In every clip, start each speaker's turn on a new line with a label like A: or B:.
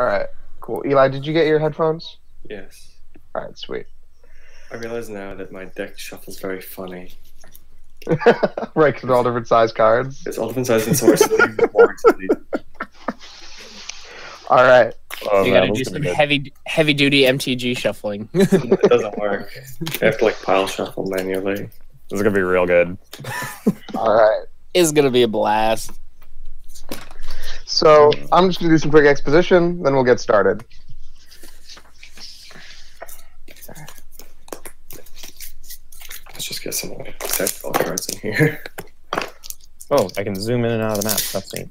A: All right, cool. Eli, did you get your headphones?
B: Yes.
A: All right, sweet.
B: I realize now that my deck shuffle's very funny.
A: right, because they're all different size cards.
B: It's all different sizes and so we're more
A: All right.
C: Oh,
D: you
C: that
D: gotta do some heavy, heavy duty MTG shuffling.
B: It doesn't work. I have to like pile shuffle manually.
C: This is gonna be real good.
A: All right.
D: is gonna be a blast.
A: So I'm just gonna do some quick exposition, then we'll get started.
B: Let's just get some like tactical cards in here.
C: Oh, I can zoom in and out of the map. That's neat.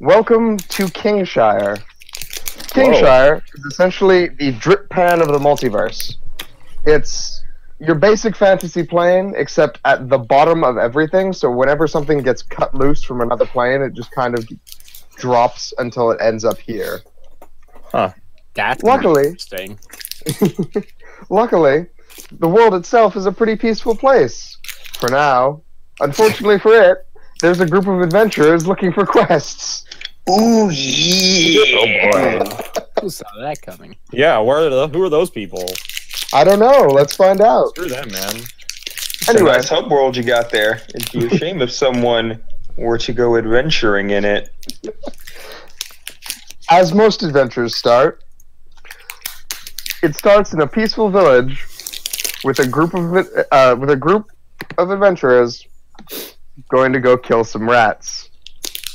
A: Welcome to Kingshire. Kingshire is essentially the drip pan of the multiverse. It's your basic fantasy plane, except at the bottom of everything. So whenever something gets cut loose from another plane, it just kind of drops until it ends up here.
D: Huh. That's
A: Luckily,
D: interesting.
A: luckily, the world itself is a pretty peaceful place for now. Unfortunately for it, there's a group of adventurers looking for quests.
E: Ooh yeah.
C: Oh boy.
D: Who saw that coming?
C: Yeah, where are the, who are those people?
A: I don't know. Let's find out.
C: Screw them, man.
E: It's a
A: Anyway.
E: nice hub world you got there. It'd be a shame if someone were to go adventuring in it.
A: As most adventures start, it starts in a peaceful village with a group of uh, with a group of adventurers going to go kill some rats.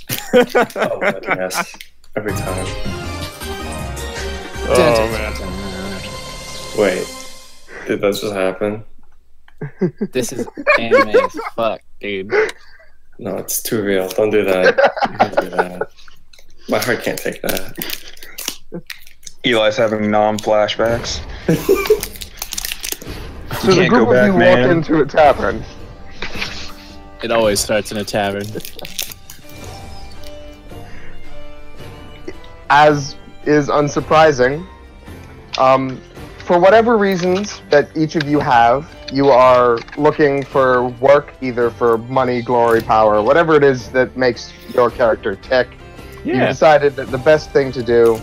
B: oh, but yes. Every time.
C: Oh man.
B: Wait. Did that just happen?
D: This is anime as fuck, dude.
B: No, it's too real. Don't do that. You can't do that. My heart can't take that.
E: Eli's having non-flashbacks.
A: So the
E: can't
A: group
E: go
A: of
E: back,
A: you
E: man.
A: walk into a tavern.
D: It always starts in a tavern.
A: as is unsurprising. Um, for whatever reasons that each of you have, you are looking for work, either for money, glory, power, whatever it is that makes your character tick. You
C: Yeah.
A: decided that the best thing to do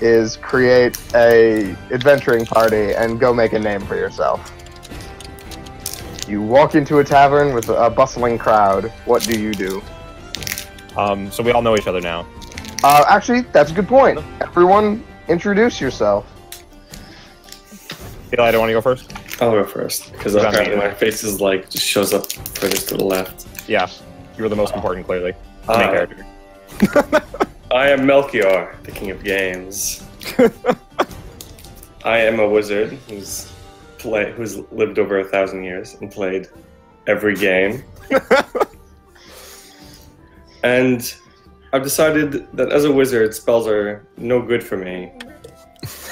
A: is create a adventuring party and go make a name for yourself. You walk into a tavern with a bustling crowd. What do you do?
C: Um, so we all know each other now.
A: Uh, actually, that's a good point. Everyone, introduce yourself.
C: Eli, do you want to go first?
B: I'll go first because apparently my face is like just shows up furthest to the left.
C: Yeah, you were the most important, clearly. The main
B: Uh,
C: character.
B: I am Melchior, the king of games. I am a wizard who's play who's lived over a thousand years and played every game. and I've decided that as a wizard, spells are no good for me.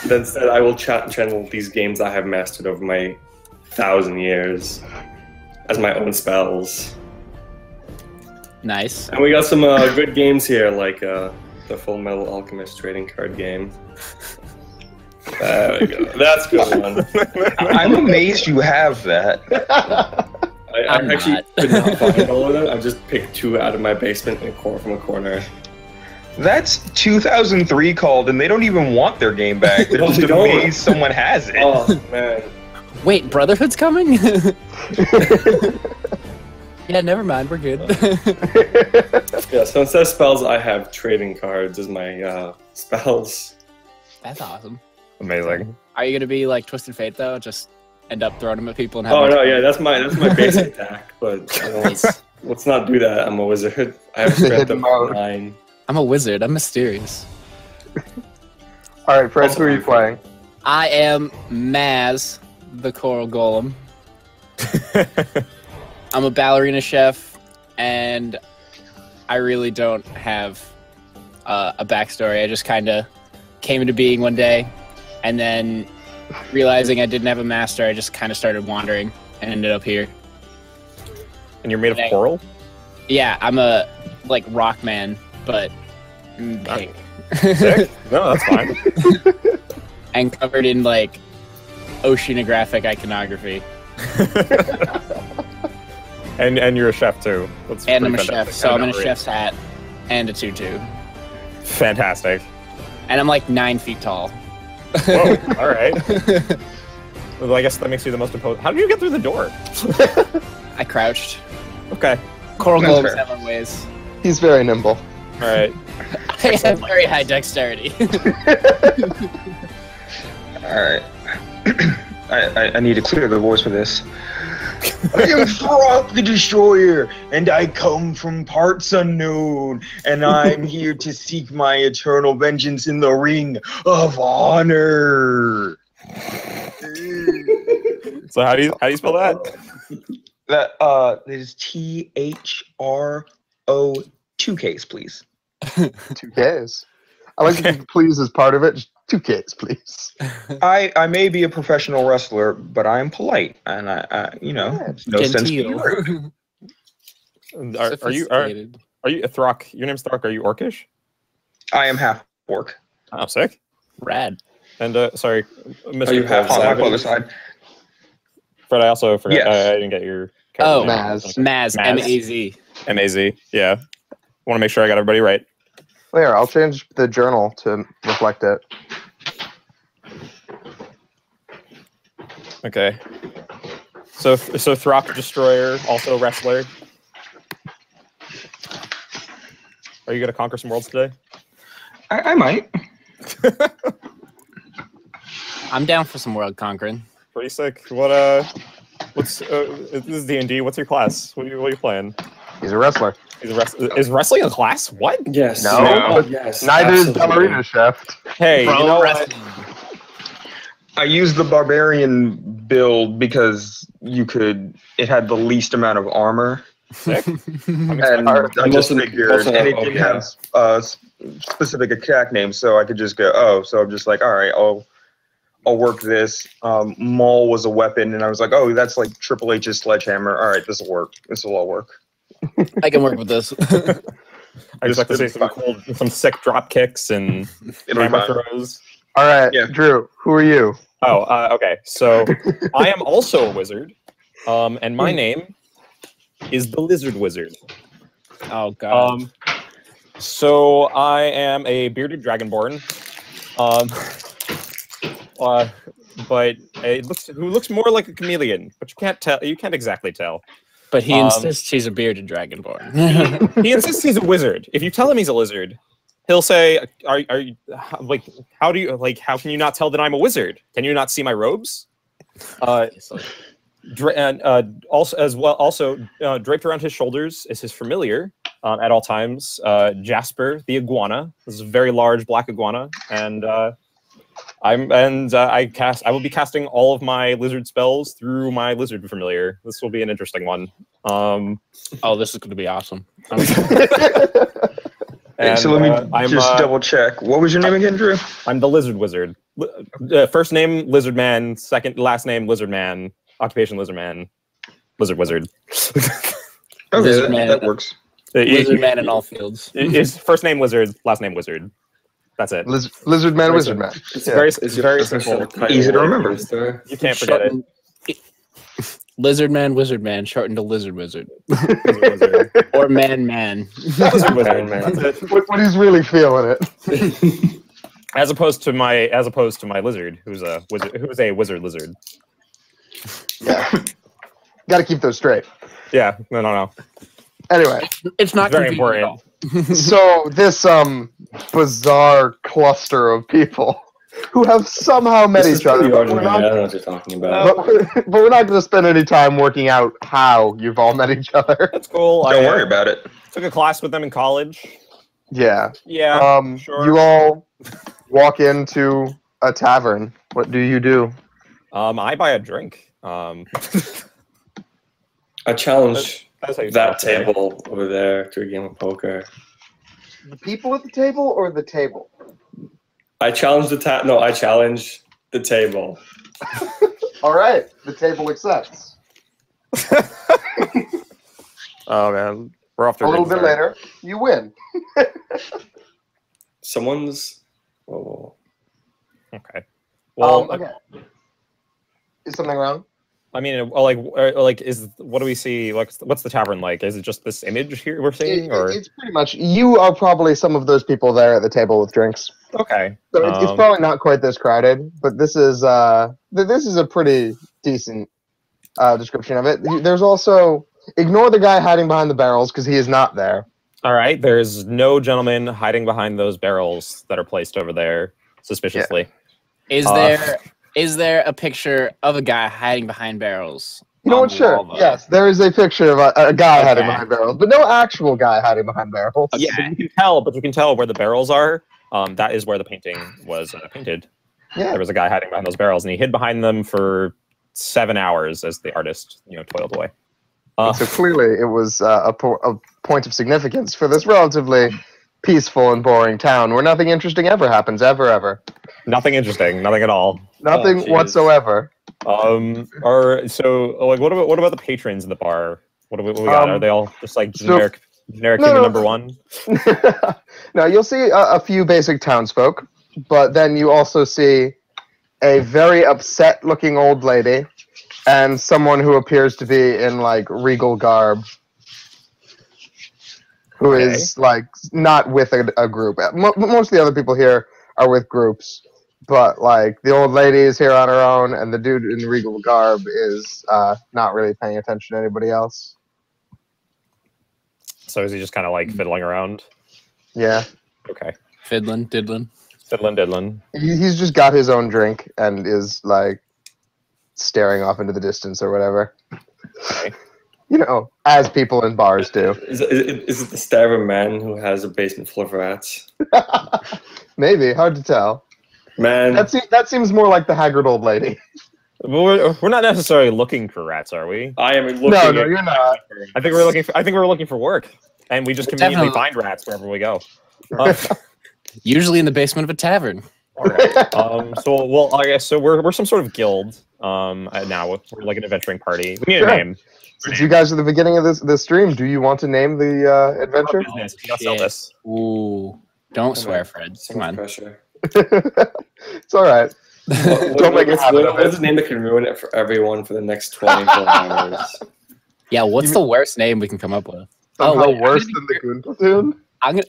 B: That Instead, I will chat channel these games I have mastered over my thousand years as my own spells.
D: Nice.
B: And we got some uh, good games here, like uh, the Full Metal Alchemist trading card game. There we go. That's a good one.
E: I'm amazed you have that.
B: I, I
D: I'm
B: actually
D: not.
B: could not find all of them. I just picked two out of my basement and a core from a corner.
E: That's 2003 called, and they don't even want their game back. They're just
B: they don't.
E: amazed someone has it.
B: Oh man,
D: Wait, Brotherhood's coming? yeah, never mind. We're good.
B: yeah. So instead of spells, I have trading cards as my uh, spells.
D: That's awesome.
C: Amazing.
D: Are you gonna be like Twisted Fate though? Just end up throwing them at people and have
B: Oh
D: like-
B: no, yeah, that's my that's my basic attack. But I don't,
D: Nice.
B: let's not do that. I'm a wizard. I have
A: The
B: strength
A: hidden
B: of nine.
D: I'm a wizard. I'm mysterious.
A: All right, Fred, who are you playing?
D: I am Maz, the Coral Golem. I'm a ballerina chef, and I really don't have uh, a backstory. I just kind of came into being one day, and then realizing I didn't have a master, I just kind of started wandering and ended up here.
C: and you're made of
D: Dang.
C: coral?
D: Yeah, I'm a like rock man, but mm, pink.
C: Sick. No, that's fine.
D: and covered in like oceanographic iconography.
C: and and you're a chef too. That's
D: And I'm a
C: pretty
D: chef, so
C: I
D: I'm in a chef's hat and a tutu.
C: Fantastic.
D: and I'm like nine feet tall.
C: Whoa, all right. Well, I guess that makes you the most opposed. How did you get through the door?
D: I crouched.
C: Okay.
D: Coral
A: That's
D: globes
A: fair.
D: ways.
A: He's very nimble.
C: All right.
D: I have very high dexterity.
E: All right. I, I, I need to clear the voice for this. I am Throp the Destroyer, and I come from parts unknown, and I'm here to seek my eternal vengeance in the Ring of Honor.
C: So how do you how do you spell that?
E: That uh, that is T H R O two Ks, please.
A: Two Ks. I like
C: Okay.
A: that please is part of it. Just two Ks, please.
E: I I may be a professional wrestler, but I am polite, and I, I you know,
A: Yeah,
E: it's no sense being
D: Genteel.
E: rude.
C: Are, are you are,
D: Sophisticated.
C: are you Throck? Your name's Throck. Are you Orcish?
E: I am half orc.
C: Oh, sick.
D: Rad.
C: And uh, sorry, Mr.
B: you half
C: Fred,
E: On my other side.
C: Fred, I also forgot.
E: Yes.
C: I, I didn't get your.
D: Oh.
A: Maz.
D: Maz.
C: Maz.
D: M A Z.
C: M A Z. Yeah. Want to make sure I got everybody right.
A: There, I'll change the journal to reflect it.
C: Okay. So so Throp Destroyer, also wrestler. Are you gonna conquer some worlds today?
E: I, I might.
D: I'm down for some world conquering.
C: Pretty sick. What uh, what's uh, this is D and D? What's your class? What are you what are you playing?
A: He's a wrestler.
C: Is, wrest- is wrestling a class? What?
B: Yes.
A: No,
E: No.
B: Yes.
A: Neither is
B: absolutely.
A: ballerina shaft.
C: Hey, you know
D: wrestling.
E: I used the barbarian build because you could. It had the least amount of armor,
C: Sick. I'm
E: and I just
B: Most
E: figured,
B: most of
E: and it
B: them-
E: didn't
B: okay.
E: have uh, specific attack names, so I could just go. Oh, so I'm just like, all right, I'll. I'll work this. Um, Maul was a weapon, and I was like, "Oh, that's like Triple H's sledgehammer. All right, this will work. This will all work."
D: I can work with this.
C: I just like to
E: say
C: some
E: could
C: cool, some sick drop kicks and hammer throws.
A: All right,
E: Yeah.
A: Drew, who are you?
C: Oh, uh, okay. So I am also a wizard, um, and my name is the Lizard Wizard.
D: oh god.
C: Um, so I am a bearded dragonborn, um, uh, but it looks who looks more like a chameleon, but you can't tell. You can't exactly tell.
D: But he
C: um,
D: insists he's a bearded dragonborn.
C: He insists he's a wizard. If you tell him he's a lizard, he'll say, "Are are you like? How do you like? How can you not tell that I'm a wizard? Can you not see my robes?" Uh, dra- and uh, also as well, also uh, draped around his shoulders is his familiar um, at all times, uh, Jasper the iguana. This is a very large black iguana, and uh, I'm and uh, I cast. I will be casting all of my lizard spells through my lizard familiar. This will be an interesting one. Um,
D: oh, this is going to be awesome.
E: Hey,
C: and,
E: so let me
C: uh, I'm,
E: just
C: uh,
E: double check. What was your name again, Drew?
C: I'm the lizard wizard. Uh, first name lizard man. Second last name lizard man. Occupation lizard man. Lizard wizard.
E: Okay,
D: Lizard
E: that,
D: man.
E: that works.
D: Lizard man in all fields.
C: His first name lizard. Last name wizard. That's it.
A: Liz- lizard man, wizard man.
C: It's very
B: Is your
C: very simple.
E: Easy to remember.
C: You can't forget it.
D: Lizard man, wizard man, shortened to lizard wizard,
C: Lizard wizard.
D: or man man.
C: Lizard wizard.
B: Man,
C: That's it.
A: What, what he's really feeling it.
C: As opposed to my as opposed to my lizard, who's a wizard who's a wizard lizard.
A: Yeah. Got to keep those straight.
C: Yeah, no, no, no.
A: Anyway,
D: It's not
C: It's very
D: convenient at
C: important.
D: All.
A: so this um bizarre cluster of people who have somehow met
B: This
A: each other,
B: pretty
A: but we're
B: ordinary. I
A: not,
B: don't know what you're talking about.
A: but, we're, but we're not going to spend any time working out how you've all met each other.
C: That's cool.
E: Don't
C: I
E: worry about it.
C: took a class with them in college.
A: Yeah.
C: Yeah.
A: Um,
C: sure.
A: you all walk into a tavern. What do you do?
C: Um, I buy a drink. Um,
B: I challenge
C: that's how you
B: that
C: spell it.
B: table over there to a game of poker.
A: The people at the table or the table?
B: I challenge the ta- No, I challenge the table.
A: All right, the table accepts.
C: Oh man, we're off to
A: A little bit
C: start.
A: later, you win.
B: Someone's. Whoa, whoa.
C: Okay. Well,
A: um, okay. Is something wrong?
C: I mean, uh, like, uh, like, is what do we see? What's what's the tavern like? Is it just this image here we're
A: It-
C: seeing, or
A: it's pretty much you are probably some of those people there at the table with drinks.
C: okay?
A: So it's, it's
C: Um,
A: probably not quite this crowded, but this is uh this is a pretty decent uh, description of it. There's also ignore the guy hiding behind the barrels because he is not there.
C: All right. There's no gentleman hiding behind those barrels that are placed over there suspiciously.
D: Is
C: Uh,
D: there is there a picture of a guy hiding behind barrels?
A: You know
D: on
A: what? Sure.
D: wall.
A: Yes, there is a picture of a, a guy hiding behind barrels, but no actual guy hiding behind barrels.
C: Yeah, you can tell, but you can tell where the barrels are. Um, that is where the painting was uh, painted.
A: Yeah.
C: There was a guy hiding behind those barrels, and he hid behind them for seven hours as the artist, you know, toiled away. Uh,
A: So clearly, it was uh, a, po- a point of significance for this relatively peaceful and boring town where nothing interesting ever happens, ever, ever.
C: nothing interesting, nothing at all.
A: Nothing
B: jeez.
A: whatsoever.
C: Um, or so like, what about what about the patrons in the bar? What do we, what we got?
A: Um,
C: Are they all just like
A: so-
C: generic, generic
A: No,
C: human number one?
A: now you'll see a, a few basic townsfolk, but then you also see a very upset-looking old lady and someone who appears to be in like regal garb, who is like not with a, a group. Mo- most of the other people here are with groups, but like the old lady is here on her own, and the dude in regal garb is uh, not really paying attention to anybody else.
C: So is he just kind of like fiddling around?
A: Yeah.
C: Okay,
D: Fiddling, diddling.
C: fiddling, diddling.
A: He, he's just got his own drink and is like staring off into the distance or whatever.
C: Okay.
A: You know, as people in bars do.
B: Is it, is it, is it the stare of a man who has a basement full of rats?
A: Maybe hard to tell.
B: Man,
A: That seems that seems more like the haggard old lady.
C: Well, we're, we're not necessarily looking for rats, are we?
B: I am looking.
A: No, no,
B: at-
A: you're not.
C: I think we're looking. For, I think we're looking for work, and we just conveniently
D: definitely-
C: find rats wherever we go. Uh,
D: Usually in the basement of a tavern.
C: All right. Um. So, well, I guess so. We're we're some sort of guild. Um. uh, Now we're like an adventuring party. We need
A: Sure.
C: a name.
A: Since you guys are the beginning of this this stream, do you want to name the uh, adventure?
C: Business. Sell this.
D: Ooh. Don't swear, Fred.
B: So
D: Come
B: much
D: on.
B: pressure.
A: it's all right.
B: What-
A: Don't make a
B: what's, what- what's a name that can ruin it for everyone for the next 24 hours?
D: Yeah, what's the worst name we can come up with?
A: Somehow
D: wait,
A: worse than the Goon Platoon.
D: I'm gonna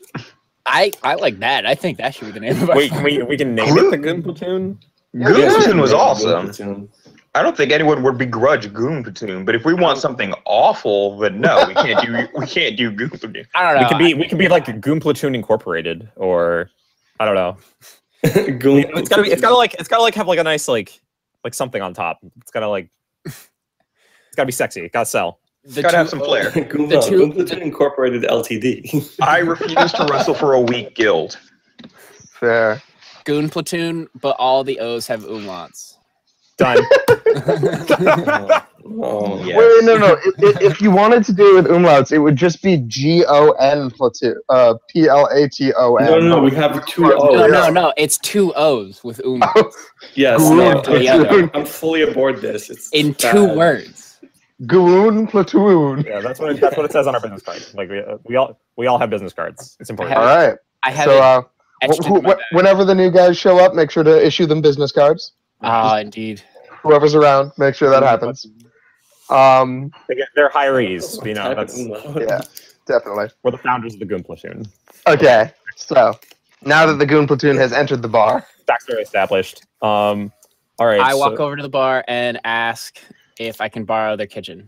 D: I I like that. I think that should be the name of our
C: Wait, can we we can name it the Goon Platoon.
E: Goon
A: yeah.
E: Platoon was awesome.
B: Platoon.
E: I don't think anyone would begrudge Goon Platoon, but if we want oh. something awful, then no, we can't do we can't do Goon Platoon.
D: I don't know.
C: We could be we could be like Goon Platoon Incorporated, or I don't know.
B: Goon
C: It's gotta be. It's gotta like. It's gotta like have like a nice like like something on top. It's gotta like. It's gotta be sexy. It gotta sell.
D: The
E: Gotta have
D: two-
E: some flair.
B: Goon,
D: The two-
B: Goon Platoon Incorporated Ltd.
E: I refuse to wrestle for a weak guild.
A: Fair.
D: Goon platoon, but all the O's have umlauts.
C: Done.
B: oh,
E: Yeah.
A: Wait, no, no. If, if, if you wanted to do it with umlauts, it would just be G O N platoon. Uh, P L A T O N.
B: No, no, no, we have two O's.
D: no, no, no. It's two O's with umlauts
B: Yes, no, I'm, I'm fully aboard this. It's
D: in
B: bad.
D: two words.
A: Goon platoon.
C: Yeah, that's what it, that's what it says on our business card. Like we, uh, we all we all have business cards. It's important.
A: All right.
D: I have
A: So, uh, wh- who,
D: into my
A: wh- whenever the new guys show up, make sure to issue them business cards.
D: Ah, indeed.
A: Whoever's around, make sure that happens. Um,
C: They get, they're hirees. You know, that's
A: yeah, definitely.
C: we're the founders of the Goon Platoon.
A: Okay, so now that the goon platoon has entered the bar,
C: Backstory established. Um, all right.
D: I walk over to the bar and ask if I can borrow their kitchen.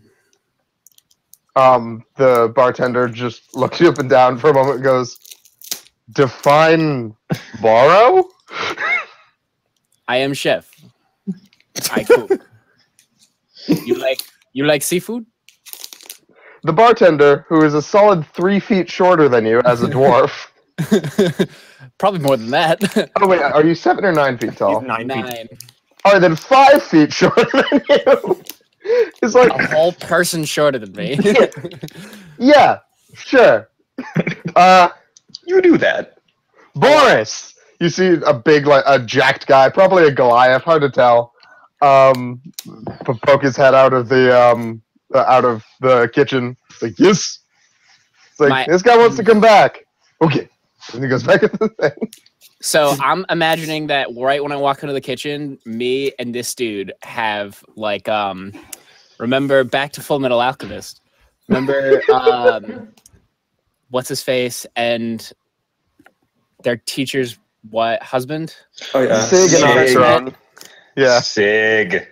A: um, the bartender just looks you up and down for a moment, and goes, "Define borrow."
D: I am chef. I cook. you like you like seafood?
A: The bartender, who is a solid three feet shorter than you as a dwarf.
D: Probably more than that.
A: oh wait, are you seven or nine feet tall?
C: He's
A: tall?
C: nine, feet.
D: Nine.
A: All right, then five feet shorter than you. It's like
D: A whole person shorter than me.
A: Yeah, sure. uh,
E: You do that.
A: Boris. You see a big, like a jacked guy, probably a Goliath, hard to tell. Um, p- poke his head out of the um, uh, out of the kitchen. It's like yes. It's like
D: My-
A: this guy wants to come back. Okay, and he goes back into the thing.
D: So I'm imagining that right when I walk into the kitchen, me and this dude have like um Remember back to Full Metal Alchemist. Remember um, what's his face and their teacher's what husband?
B: Oh yeah.
A: Sig and
E: Sig.
A: Oxron. Yeah.
E: Sig.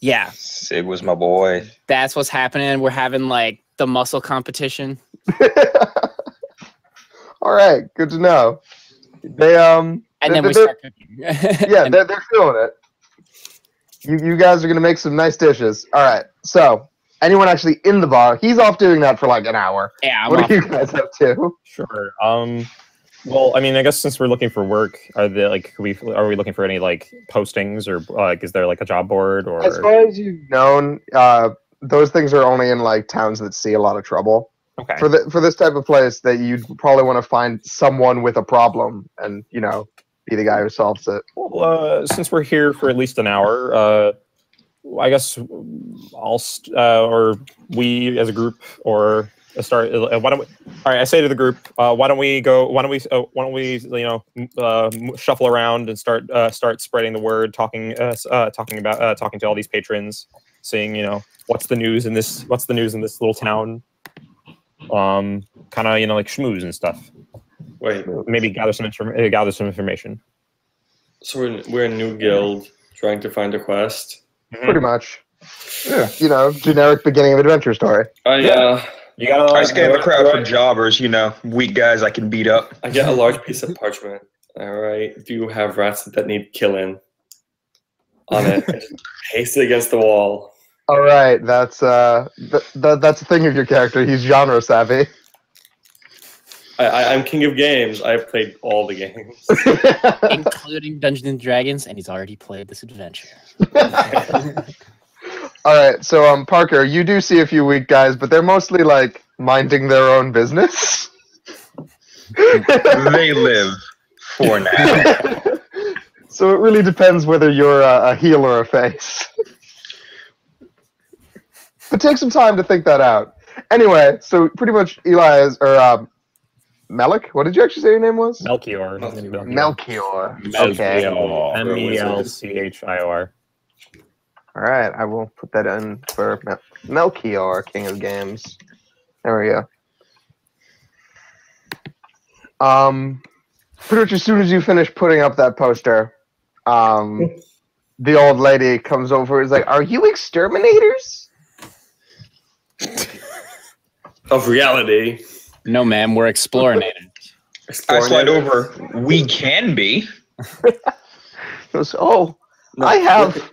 D: Yeah,
E: Sig was my boy.
D: that's what's happening. We're having like the muscle competition.
A: All right, good to know. They um
D: And
A: they-
D: then we
A: they're-
D: start cooking.
A: yeah, they're, they're feeling it. You you guys are gonna make some nice dishes. All right, so anyone actually in the bar? He's off doing that for like an hour.
D: yeah, I'm
A: what
D: off.
A: are you guys up to?
C: Sure. Um. Well, I mean, I guess since we're looking for work, are they like we are we looking for any like postings or like is there like a job board or
A: As far as you've known, uh, those things are only in like towns that see a lot of trouble.
C: Okay?
A: For the for this type of place, that you'd probably want to find someone with a problem, and you know, be the guy who solves it.
C: Well, uh, since we're here for at least an hour, uh, I guess I'll st- uh, or we as a group or a start. Uh, why don't we? All right, I say to the group, uh, why don't we go? Why don't we? Uh, why don't we? You know, uh, shuffle around and start uh, start spreading the word, talking uh, uh, talking about uh, talking to all these patrons, seeing you know what's the news in this what's the news in this little town. Um, kind of you know like schmooze and stuff.
B: Wait.
C: Maybe gather some inform- uh, gather some information.
B: So we're in, we're a new guild trying to find a quest.
A: Pretty much,
E: Yeah.
A: you know, generic beginning of adventure story.
B: I uh,
C: You gotta.
E: I scan the
B: right,
E: crowd for jobbers, you know, weak guys I can beat up.
B: I get a large piece of parchment. All right. Do you have rats that need killing on it? Paste it against the wall.
A: All right, that's uh, th- th- that's the thing of your character. He's genre savvy.
B: I, I, I'm king of games. I've played all the games.
D: including Dungeons and Dragons, and he's already played this adventure.
A: All right, so um, Parker, you do see a few weak guys, but they're mostly like minding their own business.
E: they live for now.
A: so it really depends whether you're a, a heel or a face. But take some time to think that out. Anyway, so pretty much Eli is, or um, Melik. What did you actually say your name was?
C: Melchior.
A: Melchior. Okay.
C: M E L C H I O R.
A: All right, I will put that in for Mel- Melchior, King of Games. There we go. Um, pretty much as soon as you finish putting up that poster, um, the old lady comes over. and Is like, "Are you exterminators?"
B: Of reality.
D: No, ma'am, we're exploring it.
E: I slide over. We can be.
A: She goes, "Oh,
B: No,
A: I have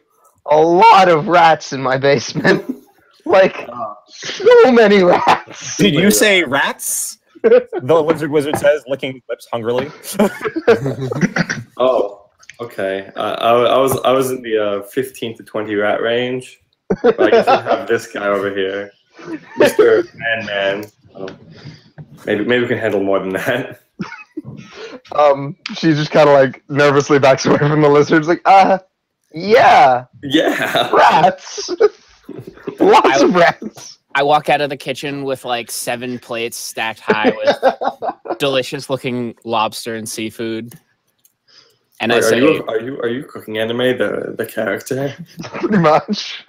A: a lot of rats in my basement. like so many rats."
C: Did you say rats? the lizard wizard says, licking lips hungrily.
B: Oh, okay. Uh, I, I was I was in the uh, 15 to 20 rat range. But I guess we have this guy over here, Mister Man Man. Um, maybe maybe we can handle more than that.
A: Um, she just kind of like nervously backs away from the lizards. Like, uh, yeah.
B: Yeah.
A: rats. Lots of rats.
D: I walk out of the kitchen with like seven plates stacked high with delicious looking lobster and seafood. And I
B: Wait, are
D: say,
B: you are you are you cooking anime the the character?
A: Pretty much.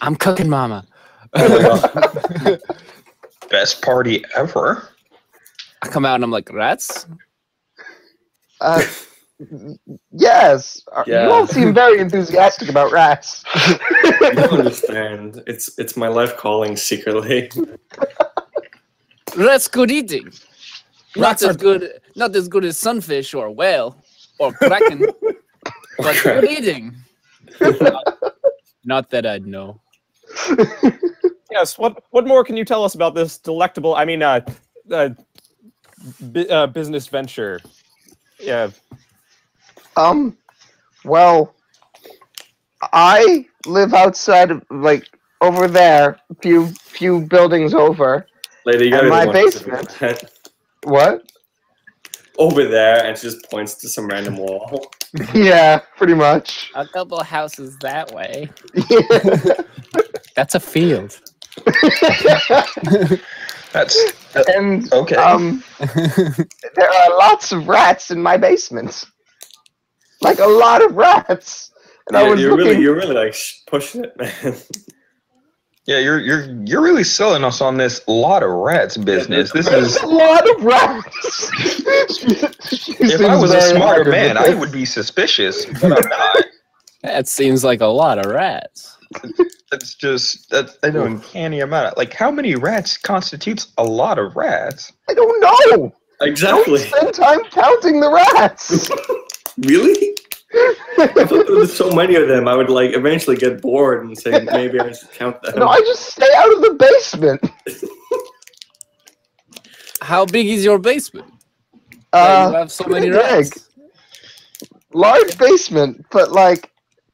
D: I'm cooking, mama.
E: Best party ever.
D: I come out and I'm like, rats?
A: Uh, yes. Uh,
B: Yeah.
A: You all seem very enthusiastic about rats.
B: You don't understand. It's it's my life calling secretly.
D: Rats good eating. Not
C: Rats
D: as
C: are-
D: good not as good as sunfish or whale or kraken, but good eating. not, not that I'd know.
C: Yes. What What more can you tell us about this delectable? I mean, uh, uh, bu- uh business venture. Yeah.
A: um, well, I live outside of, like, over there, few, few buildings over.
B: Lady, you
A: And
B: gotta
A: my
B: the one
A: basement. What?
B: over there, and she just points to some random wall.
A: yeah, pretty much.
D: A couple houses that way.
A: Yeah.
D: That's a field.
E: That's
A: and
E: okay.
A: Um, there are lots of rats in my basement. Like a lot of rats. And I
B: You're,
A: was
B: you're really, you're really like pushing it, man.
E: Yeah, you're you're you're really selling us on this lot of rats business. This is
A: a lot of rats.
E: If I was a
A: very
E: smarter man, I would be suspicious, but I'm not.
D: That seems like a lot of rats.
E: That's just that's an uncanny amount. Like how many rats constitutes a lot of rats?
A: I don't know.
B: exactly.
A: Don't spend time counting the rats.
B: Really? I thought there was so many of them. I would like eventually get bored and say maybe I should count them.
A: no, I just stay out of the basement.
D: How big is your basement? That you
A: Uh,
D: have so many
A: pretty
D: rats.
A: large basement, but like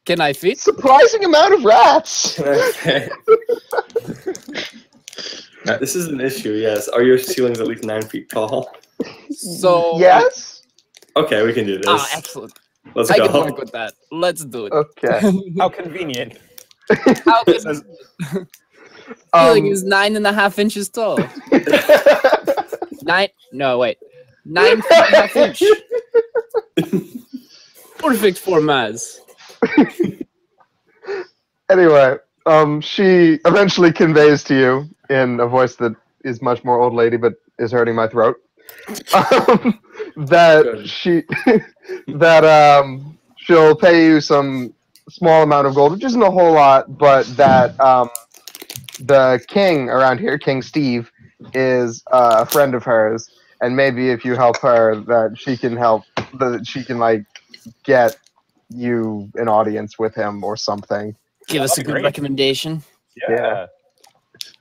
D: Can I fit?
A: surprising amount of rats.
B: Okay. this is an issue. Yes. Are your ceilings at least nine feet tall?
D: So
A: Yes.
B: Okay, we can do this.
D: Ah, excellent.
B: Let's
D: I
B: go.
D: can work with that. Let's do it.
A: Okay.
C: How convenient.
D: How big
C: Says-
D: ceiling
A: Um,
D: is nine and a half inches tall. Nine? No, wait. Nine feet and a half inch. Perfect for Maz.
A: anyway, um, she eventually conveys to you in a voice that is much more old lady, but is hurting my throat. Um, that
B: Good.
A: she that um she'll pay you some small amount of gold, which isn't a whole lot, but that um the king around here, King Steve, is a friend of hers, and maybe if you help her, that she can help that she can like get you an audience with him or something.
D: Give us a good
C: great.
D: recommendation.
C: Yeah.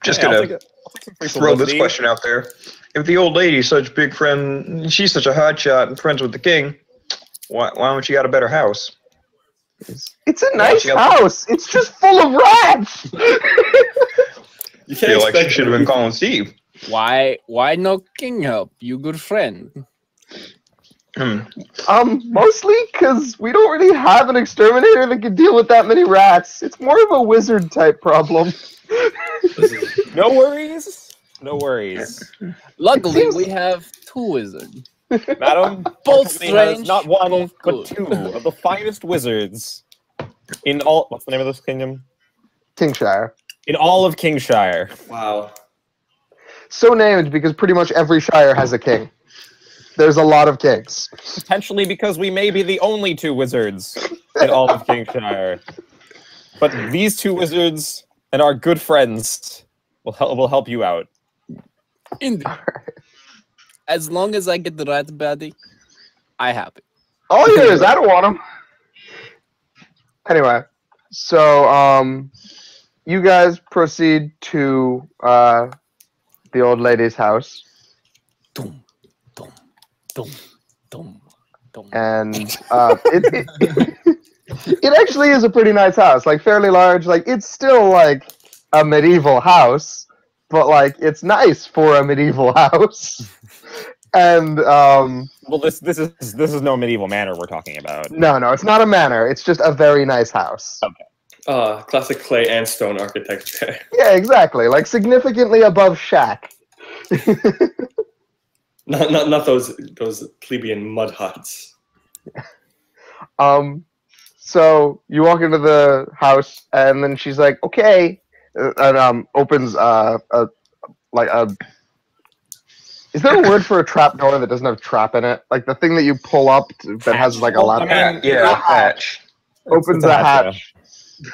E: Just
C: Yeah, I'll
E: gonna
C: take a- I'll take some free
E: throw this
C: publicity.
E: question out there. If the old lady's such big friend, she's such a hot shot and friends with the king, why, why don't you got a better house?
A: It's a nice
E: she got-
A: house. It's just full of rats.
B: You can't
E: feel like she should have been calling Steve.
D: Why why no king help? You good friend.
E: Hmm.
A: um, mostly because we don't really have an exterminator that can deal with that many rats. It's more of a wizard type problem.
C: No worries. No worries.
D: Luckily
A: seems-
D: we have two wizards.
C: Madam,
D: Both
C: company
D: strange,
C: not one,
D: both
C: but two of the finest wizards in all. What's the name of this kingdom?
A: Kingshire.
C: In all of Kingshire.
B: Wow.
A: So named because pretty much every shire has a king. There's a lot of kings.
C: Potentially because we may be the only two wizards in all of Kingshire. But these two wizards and our good friends will help will help you out.
D: Indeed. As long as I get the rat body, I happy.
A: All yours. I don't want them. Anyway, so um, you guys proceed to uh, the old lady's house,
D: Dum, dum, dum, dum, dum.
A: and uh, it, it it actually is a pretty nice house, like fairly large. Like it's still like a medieval house, but like it's nice for a medieval house. And um,
C: Well, this this is this is no medieval manor we're talking about.
A: no, no, it's not a manor. It's just a very nice house.
B: Uh, classic clay and stone architecture.
A: Yeah, exactly. Like significantly above shack.
B: not, not, not those those plebeian mud huts.
A: Um, so you walk into the house, and then she's like, "Okay," uh, and um, opens uh, a like a. Is there a word for a trap door that doesn't have trap in it? Like the thing that you pull up to- that has like a
C: Well, I
A: ladder.
C: mean,
E: Yeah, hatch.
A: opens
C: it's
A: a
C: a hatch,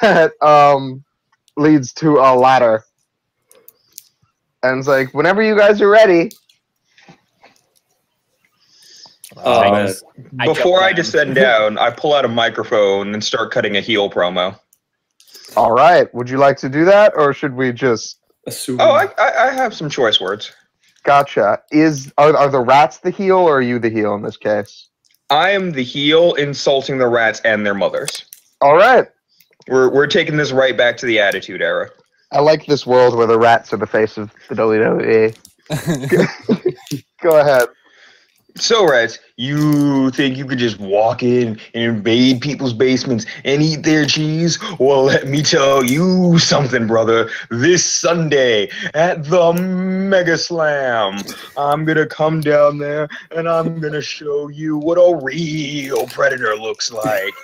A: hatch that um leads to a ladder, and it's like, "Whenever you guys are ready."
B: Man.
C: Thanks.
D: I
E: Before I
D: down.
E: descend down, I pull out a microphone and start cutting a heel promo.
A: All right. Would you like to do that, or should we just?
B: Assume.
E: Oh, I, I, I have some choice words.
A: Gotcha. Is are, are the rats the heel, or are you the heel in this case?
E: I am the heel insulting the rats and their mothers.
A: All right.
E: We're, we're taking this right back to the Attitude Era.
A: I like this world where the rats are the face of the WWE. Go ahead.
E: So, Rats, You think you could just walk in and invade people's basements and eat their cheese? Well, let me tell you something, brother. This Sunday at the Mega Slam, I'm gonna come down there and I'm gonna show you what a real predator looks like.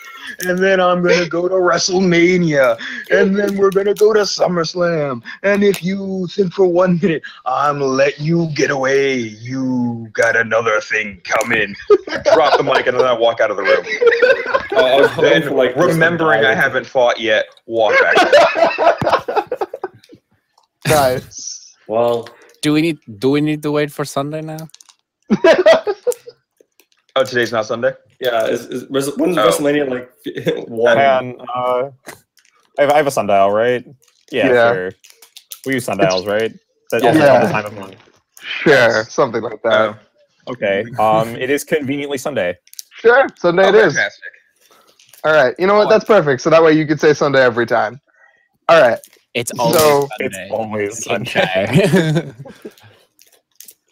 E: And then I'm gonna go to WrestleMania, and then we're gonna go to SummerSlam. And if you think for one minute I'm let you get away, you got another thing coming. Drop the mic and then I walk out of the room.
B: Oh, I was hoping
E: Then,
B: for, like,
E: remembering I haven't fought yet, walk back.
A: nice.
B: Well,
D: Do we need do we need to wait for Sunday now?
E: oh, today's not Sunday.
B: yeah. Is, is, Wres- when's
E: Oh.
B: WrestleMania like one?
C: Hang on. Uh, I, have, I have a sundial, right? Yeah,
A: Yeah.
C: sure. We use sundials, right? That
B: Yeah.
C: also
A: Yeah.
C: the time of month.
A: Sure, something like that.
E: Oh.
C: Okay. Um, it is conveniently Sunday.
A: Sure, Sunday
E: Oh,
A: it is.
E: fantastic.
A: All right, you know what? That's perfect. So that way you could say Sunday every time. All right,
D: It's always
A: So-
C: It's always Sunday.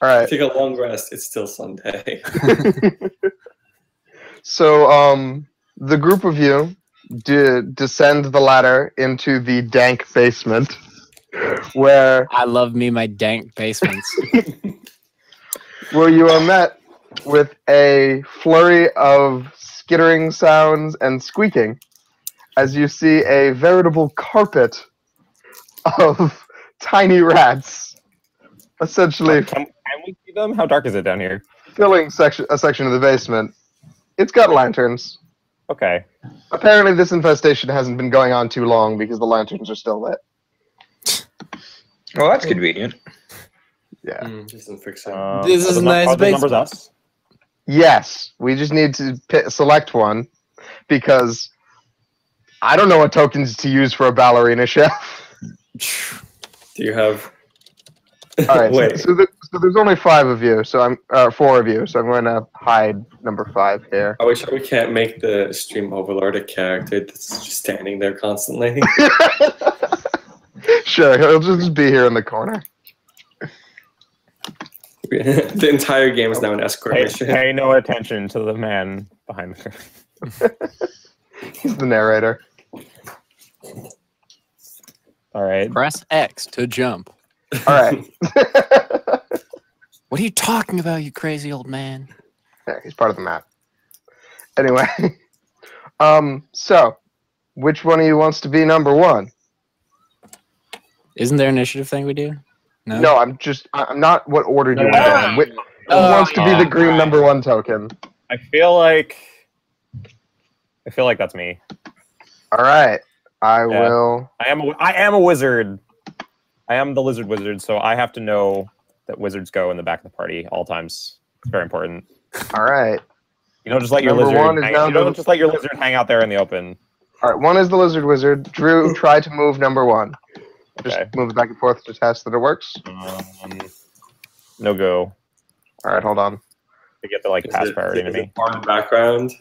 D: Kingshire.
A: all right.
B: Take a long rest. It's still Sunday.
A: So, um, the group of you de- descend the ladder into the dank basement, where
D: I love me my dank basements.
A: where you are met with a flurry of skittering sounds and squeaking, as you see a veritable carpet of tiny rats, essentially
C: Can, can we see them? How dark is it down here?
A: filling section a section of the basement. It's got lanterns.
C: Okay.
A: Apparently, this infestation hasn't been going on too long because the lanterns are still lit.
E: Well, that's convenient.
A: Yeah.
B: Mm, Doesn't fix it.
C: Uh,
D: This is
C: the nu-
D: nice
C: are the numbers
D: basement.
C: us?
A: Yes, we just need to pi select one because I don't know what tokens to use for a ballerina chef.
B: Do you have?
A: All right,
B: Wait.
A: so, so, the, so there's only five of you, so I'm uh, four of you, so I'm going to hide number five here.
B: Are we sure we can't make the stream overlord a character that's just standing there constantly?
A: sure, he'll just be here in the corner.
B: the entire game is now an escort
C: Pay,
B: mission.
C: pay no attention to the man behind the curtain.
A: He's the narrator.
C: All right.
D: Press X to jump.
A: All right.
D: What are you talking about, you crazy old man?
A: Yeah, he's part of the map. Anyway, um, so which one of you wants to be number one?
D: Isn't there an initiative thing we do? No.
A: No, I'm just I- I'm not what order do you want to go in. Who
D: Oh,
A: wants to be the green number one token?
C: I feel like I feel like that's me.
A: All right, I
C: Yeah.
A: will.
C: I am a, I am a wizard. I am the lizard wizard, so I have to know that wizards go in the back of the party all times. It's very important.
A: All right,
C: You don't just let your
A: Number
C: lizard.
A: one is
C: hang,
A: now
C: you don't
A: the-
C: just let your lizard hang out there in the open.
A: all right. One is the lizard wizard. Drew, try to move number one. Just
C: Okay.
A: move it back and forth to test that it works.
C: Um, no go.
A: All right, hold on.
C: To get the like
B: Is
C: pass
B: it-
C: priority to me.
B: part of the background?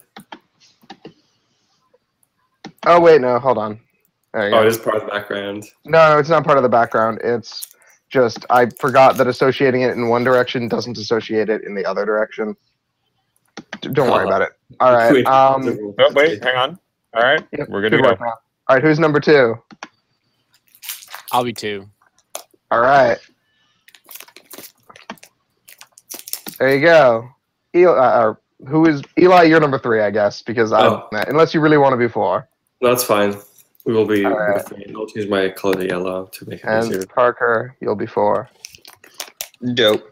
A: Oh wait, no, hold on.
B: Oh,
A: go.
B: it is part of the background.
A: No, no, it's not part of the background. It's just I forgot that associating it in one direction doesn't associate it in the other direction. Don't worry
B: Oh.
A: about it. All right.
B: Wait,
A: Um,
C: Oh, wait, hang on. All right,
A: Yep,
C: we're good to go.
A: now. All right, who's number two?
D: I'll be two.
A: All right. There you go. Eli, uh, who is Eli? You're number three, I guess, because I
B: Oh.
A: unless you really want to be four.
B: No, that's fine. We will be.
A: All right.
B: I'll change my color to yellow to make it
A: And
B: easier.
A: Parker, you'll be four.
E: Dope.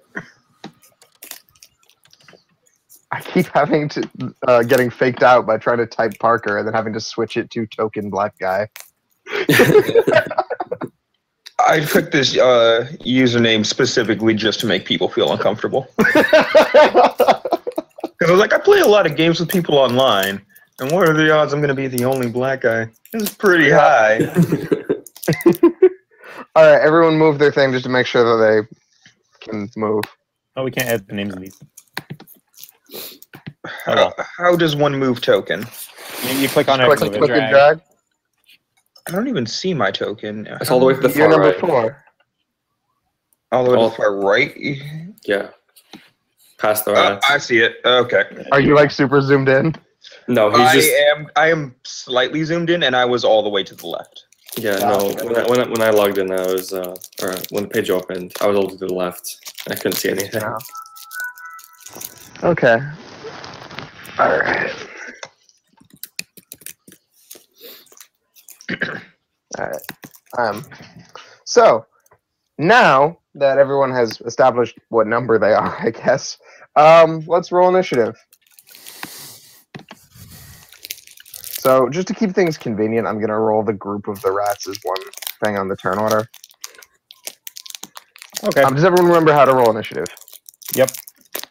A: I keep having to uh, getting faked out by trying to type Parker and then having to switch it to token black guy.
E: I picked this uh, username specifically just to make people feel uncomfortable. Because I was like, I play a lot of games with people online, and what are the odds I'm going to be the only black guy? It's pretty high.
A: All right, everyone move their thing just to make sure that they can move.
C: Oh, we can't add the names of these. Oh,
E: How,
C: well.
E: how does one move token?
C: You, you click on it.
A: Click,
C: to
A: click,
C: move
A: and drag.
E: I don't even see my token.
B: It's all the way to the
A: You're
B: far
A: number
B: right.
A: four.
E: All the way to the far right.
B: Yeah. past the
E: Uh. I see it. Okay.
A: Are you like super zoomed in?
B: No, he's
E: I
B: just
E: am. I am slightly zoomed in, and I was all the way to the left.
B: yeah. No, when I, when I, when I logged in, I was uh, or when the page opened, I was all to the left. I couldn't see anything.
A: No. Okay. All right. All right. Um. So now that everyone has established what number they are, I guess. Um. Let's roll initiative. So just to keep things convenient, I'm gonna roll the group of the rats as one thing on the turn order.
C: Okay.
A: Um, does everyone remember how to roll initiative?
C: Yep.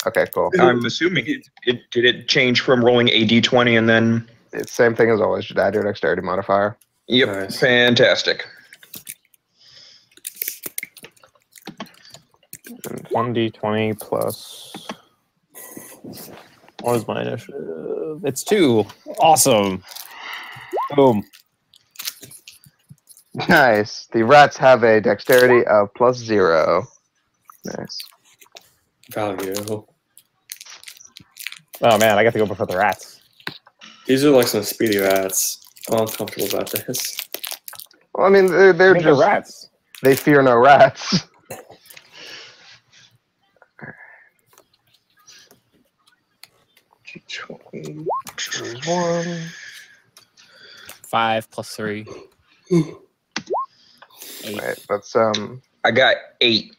A: Okay, cool.
E: I'm assuming it, it did it change from rolling a d20 and then.
A: It's same thing as always. Just add your dexterity modifier.
E: Yep.
B: Nice.
E: Fantastic.
C: One d twenty plus. What is my initiative? It's two. Awesome. Boom.
A: Nice. The rats have a dexterity of plus zero. Nice.
B: Value.
C: Oh man, I got to go before the rats.
B: These are like some speedy rats. I'm uncomfortable about this.
A: Well, I mean, they're, they're
C: think they're
A: just
C: rats.
A: they fear no rats. There's one.
D: Five plus three. Eight.
A: Right, that's um.
E: I got eight.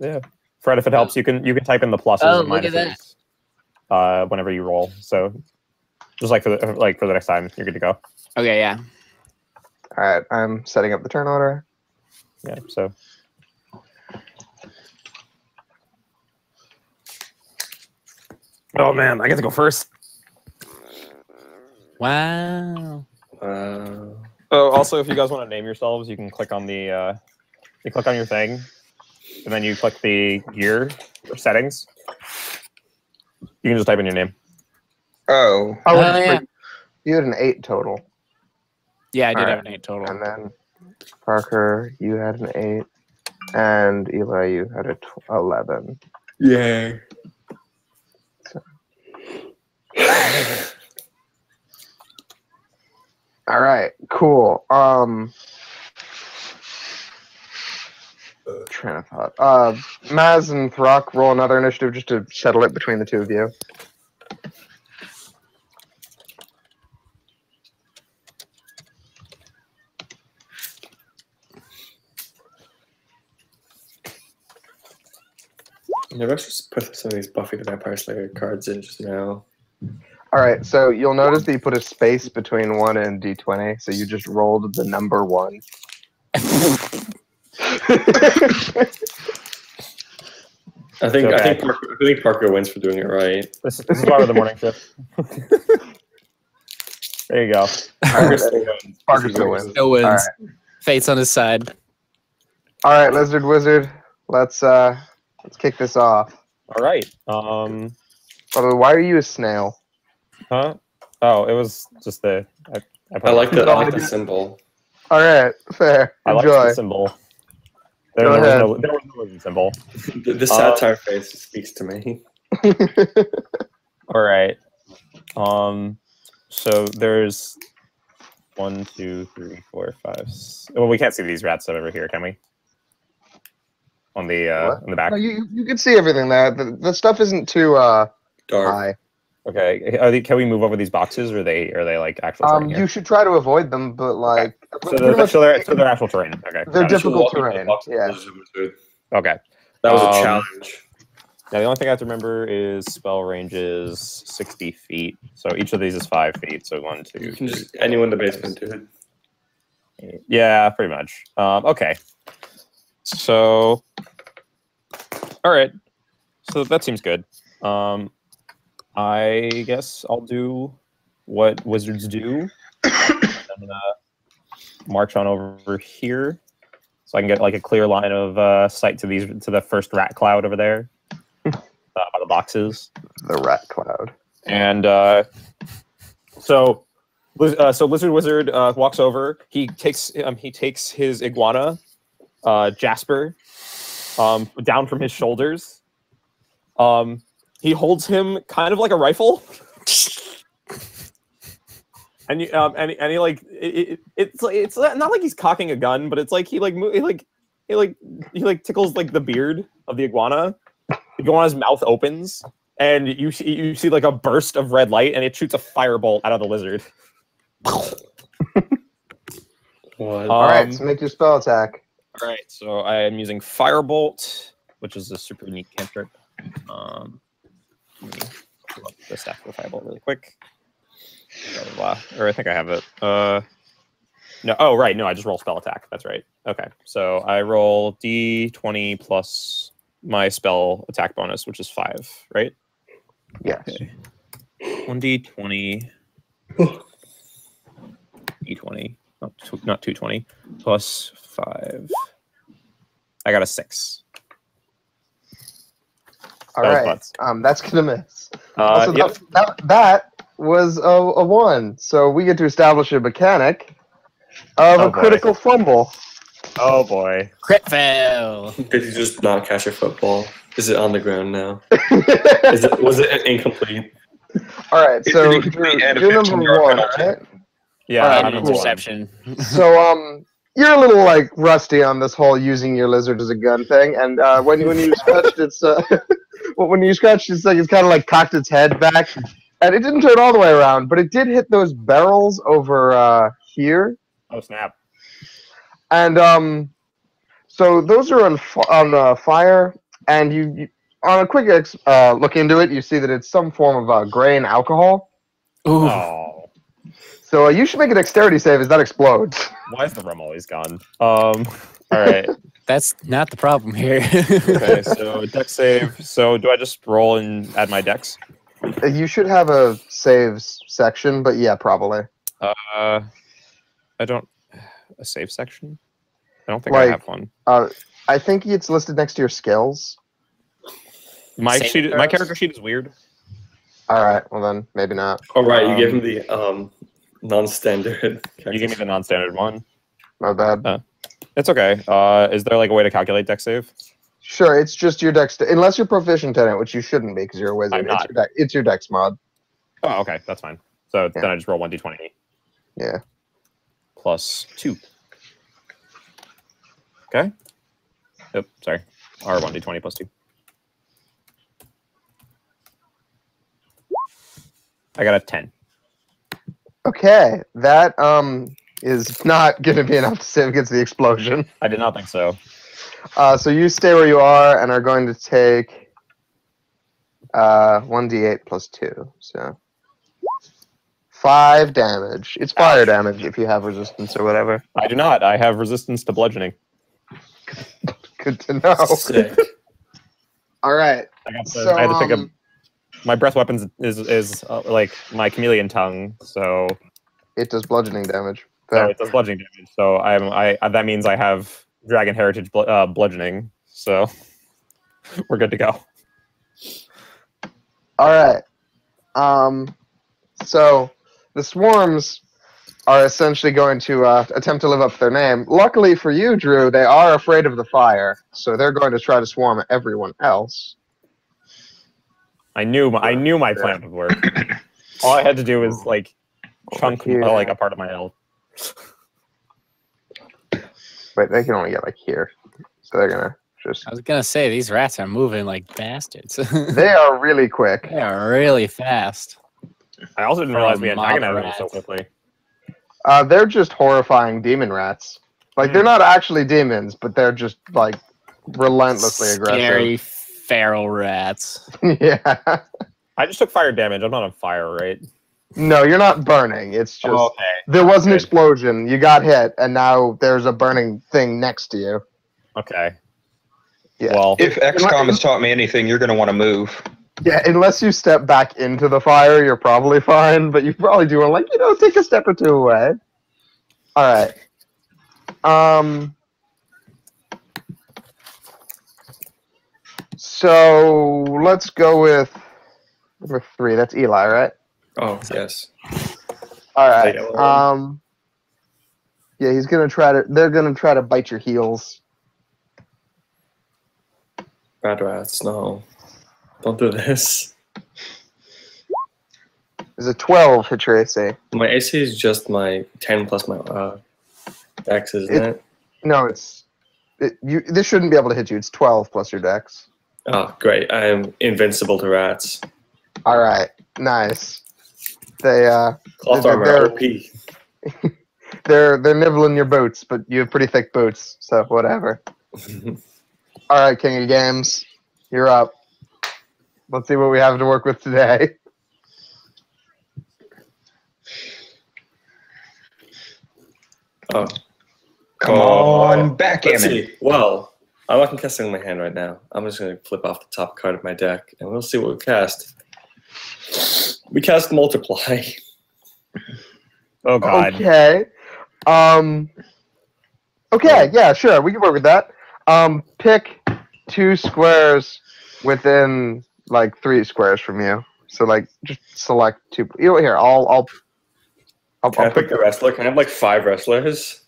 C: Yeah. Fred, if it helps, you can you can type in the pluses
D: Oh,
C: and
D: look at
C: minuses uh, whenever you roll. So just like for the like for the next time, you're good to go.
D: Okay, yeah.
A: All right, I'm setting up the turn order.
C: Yeah. So Oh man, I get to go first.
D: Wow.
B: Uh,
C: Oh, also, if you guys want to name yourselves, you can click on the uh, you click on your thing, and then you click the gear or settings. You can just type in your name.
E: Oh.
A: Oh, wait,
D: yeah.
A: you had an eight total,
D: Yeah, I did
A: Alright.
D: have an eight total.
A: and then Parker, you had an eight, and Eli, you had a tw- eleven.
B: yeah.
A: All right, cool. Um, train of thought. Uh, Maz and Throck roll another initiative just to settle it between the two of you.
B: Should just put some of these Buffy the Vampire Slayer cards in just now.
A: All right, so you'll notice that you put a space between one and d20, so you just rolled the number one.
B: I think I think Parker, I think Parker wins for doing it right.
C: This, this is why we're the morning shift. there you go.
B: Parker still wins.
A: Parker still wins.
D: Still wins.
A: All right.
D: Fate's on his side.
A: All right, Lizard Wizard, let's uh, let's kick this off.
C: All right. Um.
A: By the way, why are you a snail?
C: Huh? Oh, it was just the. I, I,
B: I like the I like the symbol.
A: All right, fair.
C: I like
A: Enjoy.
C: the symbol. There,
A: Go
C: there
A: ahead.
C: was no, there was no lizard symbol.
B: The, the
C: Uh,
B: satire face speaks to me.
C: All right. Um. So there's one, two, three, four, five. s- Well, we can't see these rats over here, can we? On the uh,
A: What?
C: on the back.
A: No, you you can see everything there. The, the stuff isn't too uh
B: Dark.
A: high.
C: Okay. Are they, can we move over these boxes, or are they are they like actual
A: Um,
C: here?
A: you should try to avoid them, but like
C: So they're, so they're so they're actual terrain. Okay.
A: They're
C: got
A: difficult terrain,
B: the
A: yeah.
C: Okay.
B: That was a
C: Um,
B: challenge.
C: Now the only thing I have to remember is spell range is sixty feet. So each of these is five feet. So one, two,
B: You can
C: three,
B: just anyone in the basement, dude.
C: eight. Yeah, pretty much. Um, okay. So, all right. So that seems good. Um, I guess I'll do what wizards do. and, uh, march on over here, so I can get like a clear line of uh, sight to these to the first rat cloud over there, uh, by the boxes.
A: the rat cloud.
C: And uh, so, uh, so Lizard Wizard uh, walks over. He takes um, he takes his iguana, uh, Jasper, um, down from his shoulders, Um, he holds him kind of like a rifle. And you, um, and, and he like it, it, it's like it's not like he's cocking a gun, but it's like he like he like he like he like tickles like the beard of the iguana. The iguana's mouth opens, and you see you see like a burst of red light, and it shoots a firebolt out of the lizard.
B: What?
A: All right,
C: Um,
A: so make your spell attack.
C: All right, so I am using Firebolt, which is a super neat cantrip. Um, let me pull up the stat for the Firebolt really quick. Blah, blah, blah. Or I think I have it. Uh, no, oh right, no, I just roll spell attack. That's right. Okay, so I roll D20 plus my spell attack bonus, which is five, right?
A: Yes.
C: One D20. D20, not two, not 220, plus five. I got a six.
A: All
C: That
A: right. Um, that's gonna miss.
C: Uh,
A: also,
C: yep.
A: that, that, that was a, a one. So we get to establish a mechanic of
C: Oh,
A: a
C: boy.
A: critical fumble.
C: Oh boy.
D: Crit fail.
B: Did you just not catch a football? Is it on the ground now? Is it was it incomplete?
A: All right. So
E: an incomplete
A: Drew,
E: and a
A: you're number one, right?
C: Yeah,
A: Alright,
C: I'm
D: And
C: number one.
D: interception.
A: So um, you're a little like rusty on this whole using your lizard as a gun thing, and uh, when when you touched its uh, well, when you scratched its like it's kind of like cocked its head back, and it didn't turn all the way around, but it did hit those barrels over uh, here,
C: Oh snap.
A: and um, so those are on fi- on uh, fire, and you, you on a quick ex- uh, look into it, you see that it's some form of uh, grain alcohol.
D: Ooh.
C: Oh.
A: So uh, you should make a dexterity save as that explodes.
C: Why is the rum always gone? Um. All right.
D: That's not the problem here.
C: Okay. So deck save. So do I just roll and add my dex?
A: Uh, You should have a saves section, but yeah, probably.
C: Uh, I don't. A save section. I don't think I have one.
A: Uh, I think it's listed next to your skills.
C: My
D: Saving
C: sheet. My character sheet is weird.
A: All right, well then maybe not.
B: All right, right, you gave
C: Um,
B: him the um non-standard.
C: You gave me the non-standard one.
A: My bad.
C: Uh, It's okay. Uh, is there like a way to calculate dex save?
A: Sure, it's just your dex, unless you're proficient in it, which you shouldn't be because you're a wizard.
C: I'm
A: It's
C: not.
A: your, dex, it's your dex mod.
C: Oh, okay, that's fine. So
A: Yeah.
C: then I just roll one d20
A: Yeah.
C: plus two. Okay. Yep. Sorry. R one d20 plus two. I got a ten.
A: Okay, that um is not going to be enough to save against the explosion.
C: I did not think so.
A: Uh, so you stay where you are and are going to take uh, 1d8 plus 2. So 5 damage. It's fire damage if you have resistance or whatever.
C: I do not. I have resistance to bludgeoning.
A: Good to know.
B: Sick.
A: All right.
C: I got. To,
A: So,
C: I had to think of
A: um,
C: my breath weapons is is uh, like my chameleon tongue. So
A: it does bludgeoning damage.
C: So it does bludgeoning damage. So I'm I uh, that means I have dragon heritage bl- uh, bludgeoning. So we're good to go.
A: All right. Um, so the swarms are essentially going to uh, attempt to live up to their name. Luckily for you, Drew, they are afraid of the fire, so they're going to try to swarm everyone else.
C: I knew my, I knew my plan would work. All I had to do was like chunk
A: here.
C: uh, like a part of my health.
A: But they can only get like here, so they're gonna just.
D: I was gonna say these rats are moving like bastards.
A: They are really quick.
D: they are really fast.
C: I also didn't realize we
D: mob
C: antagonized them so quickly.
A: Uh, they're just horrifying demon rats. Like they're
C: Hmm.
A: not actually demons, but they're just like relentlessly aggressive,
D: Scary feral rats.
A: yeah.
C: I just took fire damage. I'm not on fire, right?
A: No, you're not burning. It's just
C: okay.
A: there was an
C: Good.
A: explosion. You got hit, and now there's a burning thing next to you.
C: Okay.
A: Yeah.
C: Well,
E: If XCOM has taught me anything, you're going to want to move.
A: Yeah, unless you step back into the fire, you're probably fine. But you probably do want to, like, you know, take a step or two away. All right. Um. So let's go with number three. That's Eli, right?
B: Oh yes.
A: All right. Um. Yeah, he's gonna try to. They're gonna try to bite your heels.
B: Bad rats. No. Don't do this.
A: Is a 12 hit your AC?
B: My AC is just my 10 plus my uh, dex, isn't
A: It-
B: it?
A: No, it's it, you. This shouldn't be able to hit you. It's 12 plus your dex.
B: Oh, great. I am invincible to rats.
A: All right, nice. They uh,
B: Cloth
A: They're-
B: armor,
A: they're-
B: OP.
A: they're they're nibbling your boots, but you have pretty thick boots, so whatever. All right, King of Games, you're up. Let's see what we have to work with today.
B: oh,
E: Come
B: Oh.
E: on, backgammon.
B: let's. Well, I'm not casting my hand right now. I'm just going to flip off the top card of my deck, and we'll see what we cast. We cast Multiply.
C: Oh god.
A: Okay. Um. Okay. Yeah. Sure. We can work with that. Um. Pick two squares within like three squares from you. So like, just select two. You know, here. I'll. I'll. I'll,
B: Can I
A: I'll
B: pick the wrestler? Can I have like five wrestlers?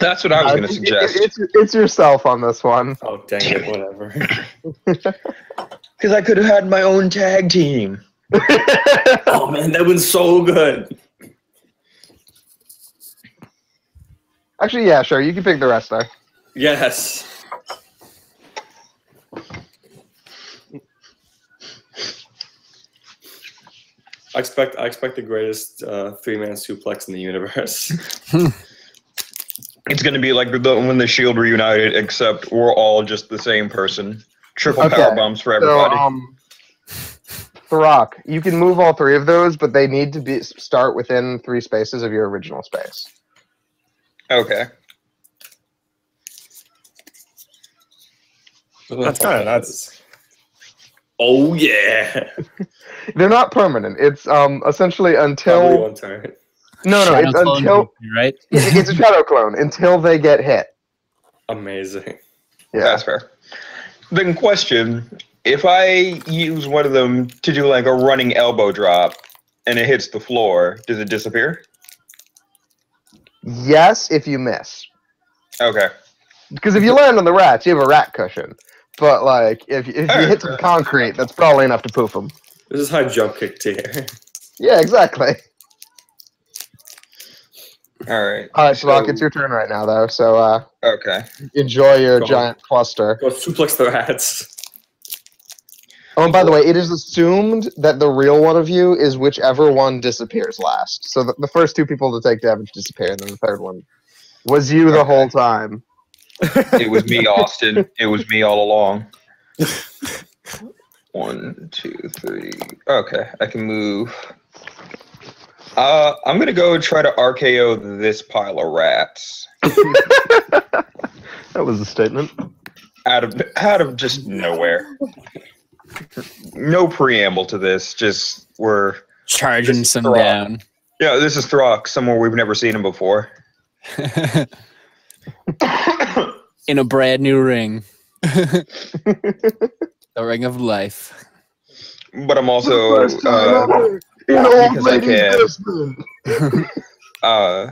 E: That's what I was
A: Uh,
E: going to
A: it-
E: suggest.
A: it- it's, it's yourself on this one.
B: Oh, dang it, whatever.
E: Because I could have had my own tag team.
B: oh, man, that was so good.
A: Actually, yeah, sure. You can pick the wrestler.
B: Yes. I expect I expect the greatest uh, three man suplex in the universe.
E: It's going to be like the, the when the Shield reunited, except we're all just the same person. Triple
A: Okay,
E: power bombs for
A: So,
E: everybody.
A: um, Throck, you can move all three of those, but they need to be start within three spaces of your original space.
E: okay.
C: That's kind of nuts.
B: Oh yeah.
A: They're not permanent. It's um essentially until
B: one turn.
A: no no
D: Shadow
A: it's
D: clone,
A: until
D: right?
A: it's, it's a shadow clone until they get hit.
B: Amazing.
A: Yeah.
E: That's fair. Then question: If I use one of them to do like a running elbow drop, and it hits the floor, does it disappear?
A: Yes, if you miss,
E: Okay.
A: because if you land on the rats, you have a rat cushion. But like if if you hit some concrete, that's probably enough to poof them.
B: This is high jump kick tier.
A: Yeah, exactly.
E: All right.
A: All right,
E: so-
A: it's your turn right now though. So uh,
E: Okay.
A: enjoy your
B: Go on.
A: giant cluster.
B: Go suplex the rats.
A: Oh, and by the way, it is assumed that the real one of you is whichever one disappears last. So the, the first two people to take damage disappear, and then the third one was you the whole time.
E: It was me, Austin. It was me all along. One, two, three. Okay, I can move. Uh, I'm gonna go try to RKO this pile of rats
A: That was a statement.
E: out of out of just nowhere. No preamble to this. Just we're
D: Charging
E: This
D: some
E: Throck.
D: down.
E: yeah. This is Throck, somewhere we've never seen him before.
D: In a brand new ring. the ring of life.
E: But I'm also uh,
A: You
E: because I can. uh,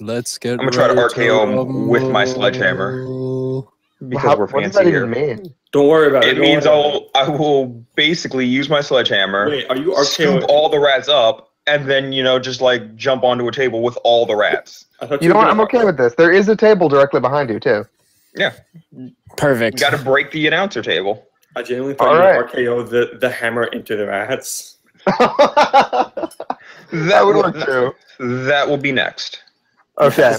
D: Let's get
E: I'm gonna try to RKO him with my sledgehammer.
D: rumble.
E: because
A: How,
E: we're
A: what does
E: fancy
A: that
E: here.
A: even mean?
B: Don't worry about it.
E: It means I'll I will basically use my sledgehammer.
B: Wait, are you
E: scoop
B: RKO?
E: all the rats up, and then you know just like jump onto a table with all the rats.
B: I thought
A: You know what? I'm okay with this. There is a table directly behind you too. Yeah.
D: Perfect.
E: Got to break the announcer table.
B: I genuinely thought
A: All
B: you
A: right.
B: would RKO the, the hammer into the rats.
A: that
E: That
A: would work too.
E: That will be next.
A: Okay.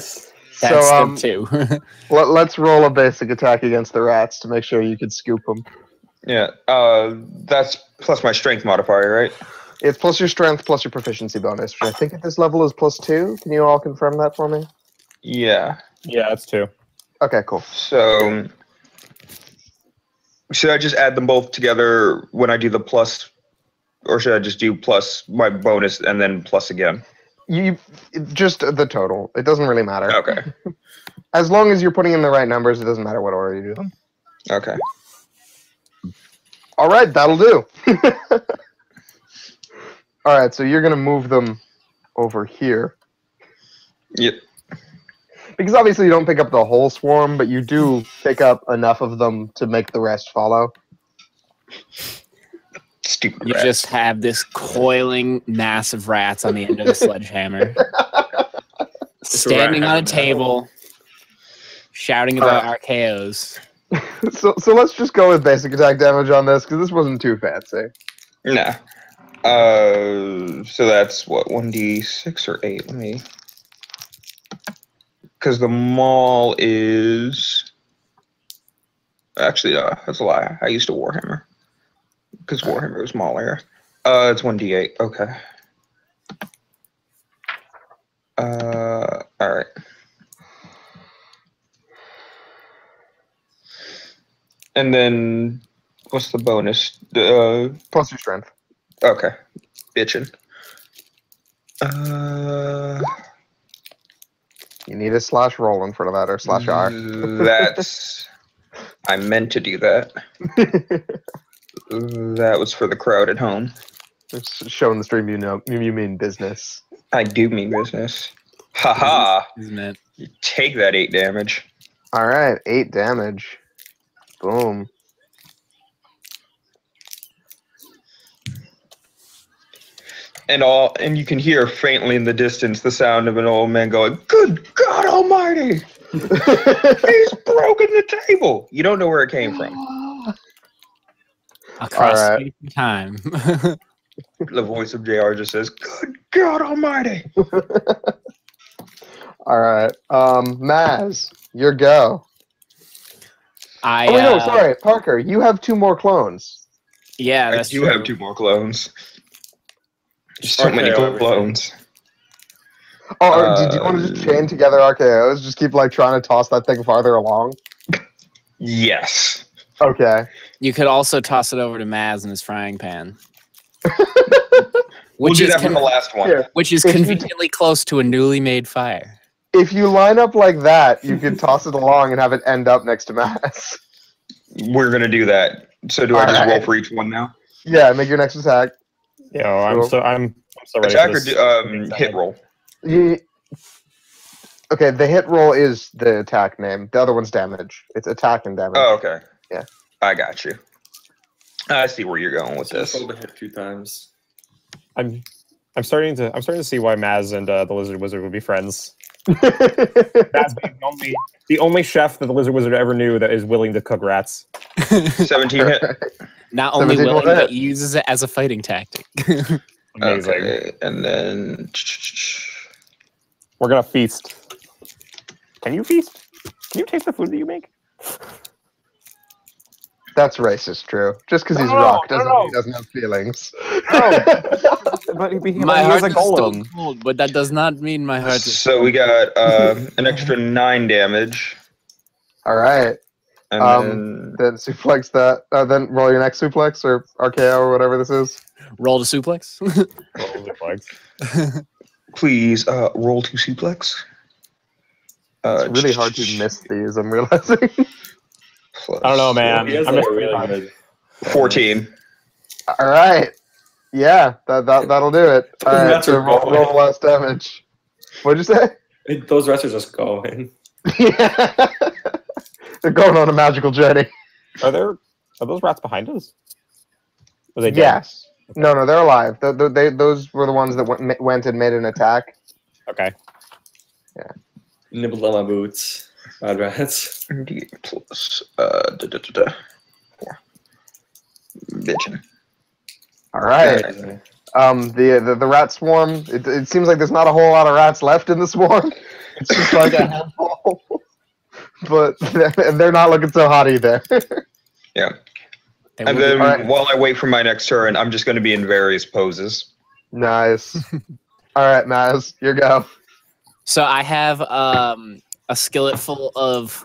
B: Yes.
A: So um,
D: them too.
A: let, let's roll a basic attack against the rats to make sure you can scoop them.
E: Yeah. Uh, that's plus my strength modifier, right?
A: It's plus your strength plus your proficiency bonus, which I think at this level is plus two. Can you all confirm that for me?
E: Yeah.
C: Yeah, that's two.
A: Okay, cool.
E: So should I just add them both together when I do the plus, or should I just do plus my bonus and then plus again?
A: You just the total. It doesn't really matter.
E: Okay.
A: As long as you're putting in the right numbers, it doesn't matter what order you do them.
E: Okay.
A: All right, that'll do. all right, so you're gonna move them over here
E: Yep.
A: because obviously you don't pick up the whole swarm, but you do pick up enough of them to make the rest follow.
E: Stupid
D: You
E: rats.
D: just have this coiling mass of rats on the end of a sledgehammer, standing on a table, shouting about RKOs.
A: So, so let's just go with basic attack damage on this because this wasn't too fancy.
E: Nah. Uh, so that's what one d six or eight. Let me. Because the mall is. Actually, uh, that's a lie. I used a Warhammer. Because Warhammer was smaller. Uh, it's one d eight. Okay. Uh, all right. And then, what's the bonus? Uh,
A: Plus your strength.
E: Okay. Bitchin'. Uh,
A: You need a slash roll in front of that or slash R.
E: That's. I meant to do that. That was for the crowd at home.
A: It's showing the stream you know you mean business.
E: I do mean business. Haha.
D: Isn't it?
E: You take that eight damage.
A: All right, eight damage. Boom.
E: And all and you can hear faintly in the distance the sound of an old man going, Good God Almighty! He's broken the table. You don't know where it came from.
D: Across
A: Alright.
D: time.
E: The voice of JR just says, Good God Almighty!
A: All right, um, Maz, your go.
D: I,
A: Oh wait, no,
D: uh,
A: sorry, Parker. You have two more clones.
D: Yeah,
E: I
D: that's
E: do
D: true.
E: have two more clones. So many
B: RKO
E: clones.
A: Oh, or did you want to just
E: Uh,
A: chain together RKOs? Just keep like trying to toss that thing farther along.
E: Yes.
A: Okay.
D: You could also toss it over to Maz in his frying pan.
E: We'll
D: which
E: do
D: is
E: that for
D: con-
E: the last one.
A: Here.
D: which is
A: If you-
D: conveniently close to a newly made fire.
A: If you line up like that, you can toss it along and have it end up next to Maz.
E: We're gonna do that. So do I just roll for each one now?
A: Yeah, make your next attack.
C: Yo, I'm
A: Cool.
C: so I'm, I'm so ready.
E: Attack
C: for
E: or
C: this.
E: do, um, hit roll?
A: Ye- Okay, the hit roll is the attack name. The other one's damage. It's attack and damage.
E: Oh, okay.
A: Yeah.
E: I got you. I see where you're going with this.
B: Rolled a hit two times.
C: I'm I'm starting to I'm starting to see why Maz and uh, the Lizard Wizard would be friends. Maz being the only the only chef that the Lizard Wizard ever knew that is willing to cook rats.
E: 17 hit.
D: Not only willing,
A: hit.
D: but uses it as a fighting tactic.
C: Amazing.
E: Okay. And then.
C: We're gonna feast. Can you feast? Can you taste the food that you make?
A: That's racist, true. Just because he's
C: No, no,
A: rock doesn't
C: no.
A: mean he doesn't have feelings.
C: but he, he,
D: my
C: he
D: heart
C: was a
D: is still
C: golem.
D: cold, but that does not mean my heart is.
E: So we got um, an extra 9 damage.
A: All right.
E: And
A: Um,
E: then.
A: Then suplex that. Uh, then roll your next suplex or RKO or whatever this is.
D: Roll to suplex.
C: Roll the flags.
E: Please uh, roll to suplex. Uh,
A: It's really hard to miss these. I'm realizing.
E: plus
C: I don't know, man.
B: He has
C: I'm
B: like really good.
E: 14.
A: All right. Yeah, that, that that'll do it. All right.
B: Rats
A: So
B: are
A: roll,
B: going.
A: roll less damage. What'd you say?
B: It- Those rats are just going.
A: yeah. They're going on a magical journey.
C: Are there are those rats behind us? Are they dead?
A: Yes. No, no, they're alive. Th th they, those were the ones that went, went and made an attack.
C: Okay. Yeah.
B: Nibbled on my boots. Bad rats.
E: D plus. Uh, da, da, da, da. Four. Bitchin'.
A: All right. Um, the, the the rat swarm. It, it seems like there's not a whole lot of rats left in the swarm. It's just like a handful. but they're not looking so hot either.
D: They
E: And then
A: Alright.
E: while I wait for my next turn, I'm just going to be in various poses.
A: nice. All right, Maz, your go.
D: So I have um, a skillet full of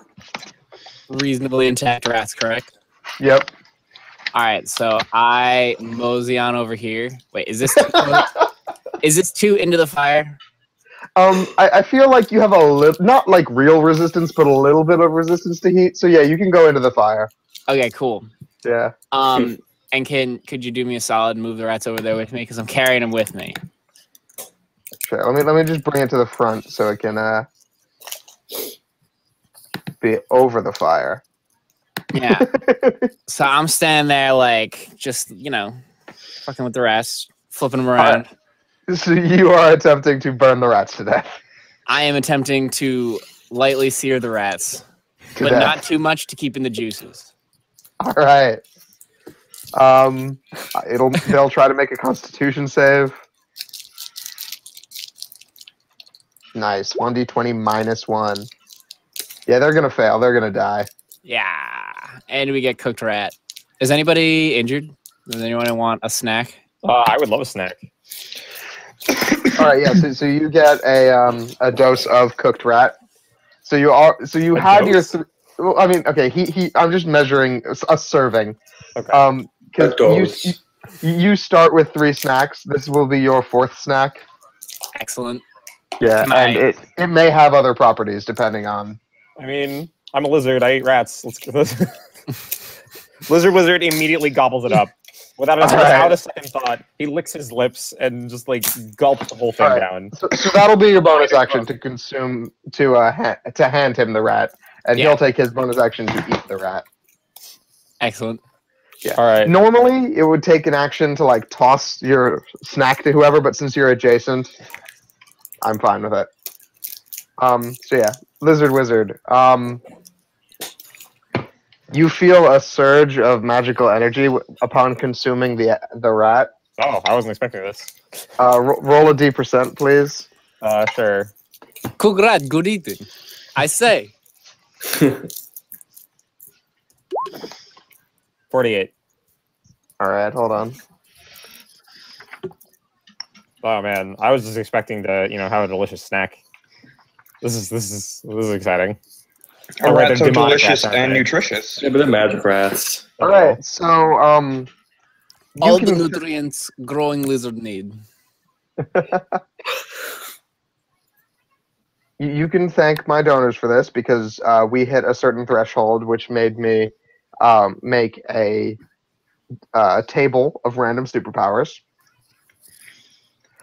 D: reasonably intact rats, correct?
A: Yep.
D: All right, so I mosey on over here. Wait, is this too, is this two into the fire?
A: Um, I, I feel like you have a little, not like real resistance, but a little bit of resistance to heat. So yeah, you can go into the fire.
D: Okay, cool.
A: Yeah.
D: Um, and can could you do me a solid and move the rats over there with me because I'm carrying them with me.
A: Sure. Let me let me just bring it to the front so it can uh be over the fire.
D: Yeah. so I'm standing there like just you know fucking with the rats, flipping them around.
A: So you are attempting to burn the rats to death.
D: I am attempting to lightly sear the rats,
A: To
D: but
A: death.
D: not too much to keep in the juices.
A: All right. Um, it'll they'll try to make a Constitution save. Nice. One d twenty minus one. Yeah, they're gonna fail. They're gonna die.
D: Yeah, and we get cooked rat. Is anybody injured? Does anyone want a snack?
C: Uh, I would love a snack.
A: All right. Yeah. So, so you get a um a dose of cooked rat. So you are so you
C: A
A: had your.
C: dose?
A: Th- well, I mean, okay. He he. I'm just measuring a, a serving.
C: Okay.
A: Um, because
B: A
A: you, you you start with three snacks. This will be your fourth snack.
D: Excellent.
A: Yeah,
D: Can I-
A: and it, it may have other properties depending on.
C: I mean, I'm a lizard. I eat rats. Let's go. lizard wizard immediately gobbles it up without a,
A: All right.
C: without a second thought. He licks his lips and just like gulps the whole thing
A: All right.
C: down.
A: So, so that'll be your bonus action to consume to uh ha- to hand him the rat, and
D: Yeah.
A: he'll take his bonus action to eat the rat.
D: Excellent. Yeah.
C: All right.
A: Normally, it would take an action to like toss your snack to whoever, but since you're adjacent, I'm fine with it. Um. So yeah, lizard wizard. Um. You feel a surge of magical energy w- upon consuming the the rat.
C: Oh, I wasn't expecting this.
A: Uh, ro- roll a d percent, please.
D: Uh,
C: sure.
D: Cooked rat, good eating. I say.
C: Forty-eight.
A: All right, hold on.
C: Oh man, I was just expecting to, you know, have a delicious snack. This is this is this is exciting.
E: Our
C: Oh, right,
E: rats
C: they're
E: are
C: demonic
E: delicious
C: rats,
E: and nutritious.
B: Yeah, but they're magic rats.
A: All right, so um,
D: All the nutrients growing lizard need.
A: you- you can thank my donors for this because uh, we hit a certain threshold, which made me um, make a uh, table of random superpowers.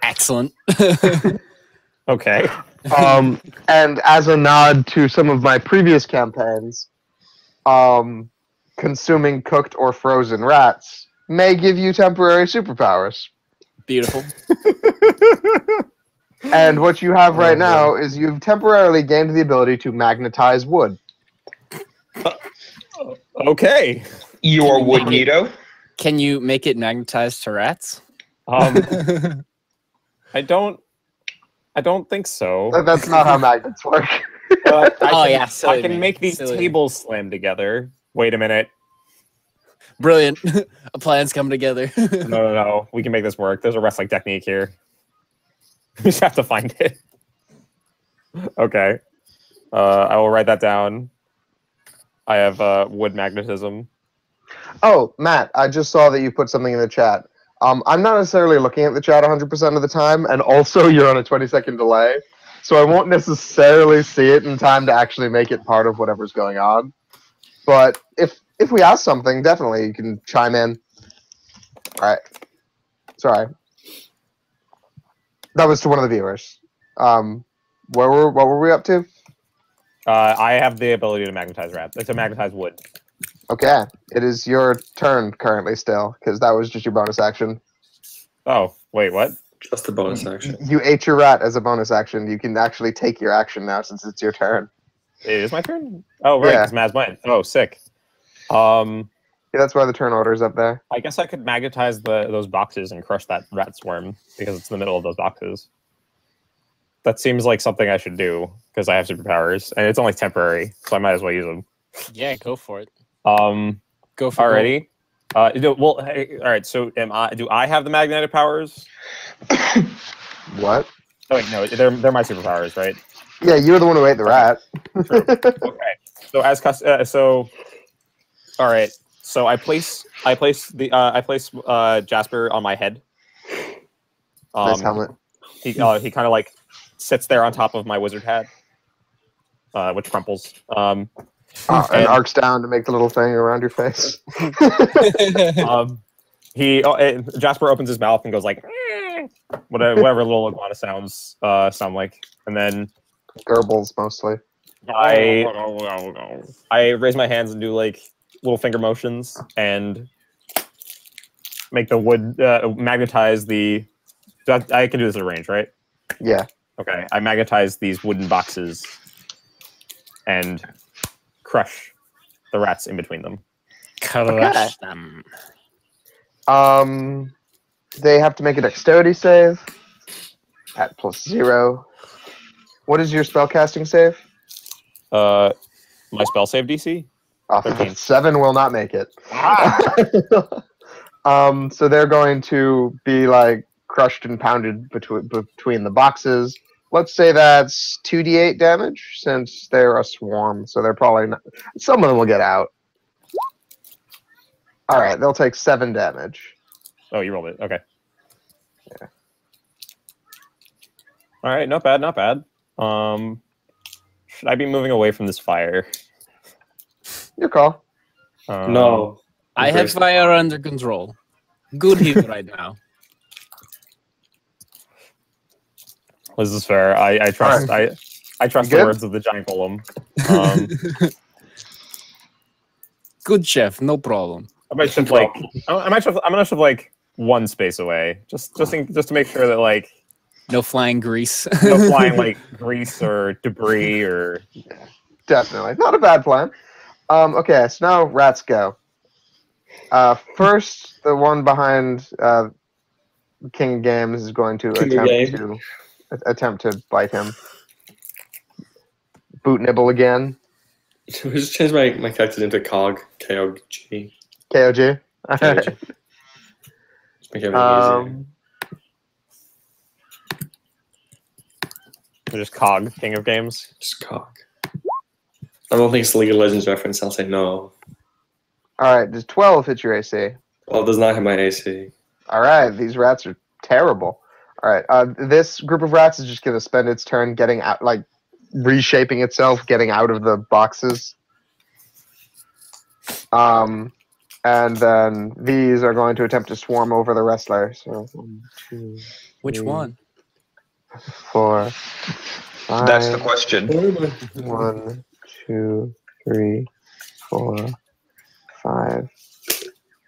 D: Excellent.
C: Okay.
A: Um, and as a nod to some of my previous campaigns, um, consuming cooked or frozen rats may give you temporary superpowers.
D: Beautiful.
A: And what you have
C: Oh,
A: right now is you've temporarily gained the ability to magnetize wood.
C: Okay.
E: Your
D: Can you
E: wood
D: make it-
E: Nito.
D: Can you make it magnetized to rats?
C: Um, I don't. I don't think so.
A: That's not how magnets work.
C: But I
D: Oh,
C: can,
D: yeah, silly
C: I can
D: me,
C: make these
D: silly
C: tables slam together. Wait a minute.
D: Brilliant. a plan's come together.
C: No, no, no. We can make this work. There's a wrestling technique here. We just have to find it. Okay. Uh, I will write that down. I have uh, wood magnetism.
A: Oh, Matt, I just saw that you put something in the chat. Um, I'm not necessarily looking at the chat 100% of the time, and also you're on a 20 second delay, so I won't necessarily see it in time to actually make it part of whatever's going on. But if if we ask something, definitely you can chime in. All right. Sorry. That was to one of the viewers. Um, where were what were we up to?
C: Uh, I have the ability to magnetize rats. a magnetize wood.
A: Okay, it is your turn currently still, because that was just your bonus action.
C: Oh, wait, what?
B: Just a bonus action.
A: You ate your rat as a bonus action. You can actually take your action now since it's your turn.
C: It is my turn? Oh, right,
A: Yeah.
C: because Mad's mine. Oh, sick. Um,
A: Yeah, that's why the turn order is up there.
C: I guess I could magnetize the those boxes and crush that rat swarm because it's in the middle of those boxes. That seems like something I should do because I have superpowers and it's only temporary, so I might as well use them.
D: yeah, go for it.
C: Um,
D: Go for it.
C: already. Uh, no, well, hey, all right. So, am I? Do I have the magnetic powers?
A: What?
C: Oh wait, no, they're they're my superpowers, right?
A: Yeah, you're the one who ate the rat.
C: okay. So as cus- uh, so, all right. So I place I place the uh, I place uh, Jasper on my head.
A: nice
C: Um,
A: helmet.
C: he uh, he kind of like sits there on top of my wizard hat, uh, which crumples. Um,
A: Uh, and
C: and-
A: arcs down to make the little thing around your face.
C: um, he oh, and Jasper opens his mouth and goes like "Eh," whatever, whatever little iguana sounds uh, sound like, and then
A: Gerbles mostly.
C: I I raise my hands and do like little finger motions and make the wood uh, magnetize the. I I can do this at range, right?
A: Yeah.
C: Okay, I magnetize these wooden boxes and crush the rats in between them.
D: Crush them.
A: Um, they have to make a dexterity save at plus zero. What is your spellcasting save?
C: Uh, my spell save DC.
A: Oh,
C: Thirteen.
A: seven will not make it. Ah! um, so they're going to be like crushed and pounded between between the boxes. Let's say that's two d8 damage since they're a swarm. So they're probably not. Some of them will get out. All right, they'll take seven damage.
C: Oh, you rolled it. Okay. Yeah. All right, not bad, not bad. Um, should I be moving away from this fire?
A: Your call.
C: Um,
B: No.
D: I have fire under control. Good heal right now.
C: This is fair. I, I trust. I I trust the words of the giant golem. Um,
D: Good chef, no problem.
C: I might shift like I I might shift, I'm gonna shift like one space away, just just in, just to make sure that like
D: No flying grease.
C: no flying like grease or debris or
A: Definitely. Not a bad plan. Um, okay, so now rats go. Uh, first, the one behind uh, King Games is going to
B: King
A: attempt to a- attempt to bite him. Boot nibble again.
B: We just changed my, my characters into Cog. K O G.
A: KOG.
B: KOG. Just make everything easier.
A: um,
C: just cog king of games.
B: Just Cog. I don't think it's a League of Legends reference. I'll say no.
A: all right, does 12 hit your AC?
B: Well, it does not hit my AC.
A: All right, these rats are terrible. All right, uh, this group of rats is just going to spend its turn getting out, like reshaping itself, getting out of the boxes. Um, and then these are going to attempt to swarm over the wrestler. So one, two,
D: Which one?
A: four, five.
E: That's the question.
A: One, two, three, four, five,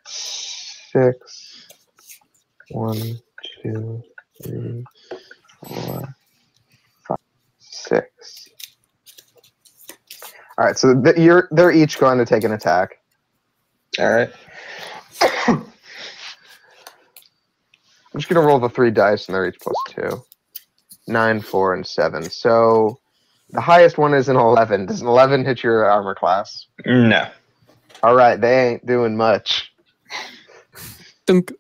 A: six. One, two, three, four, five, six. All right, so th- you're they're each going to take an attack.
E: All right.
A: I'm just gonna roll the three dice, and they're each plus plus two, nine, four, and seven. So the highest one is an eleven. Does an eleven hit your armor class?
E: No.
A: All right, they ain't doing much.
D: Dunk.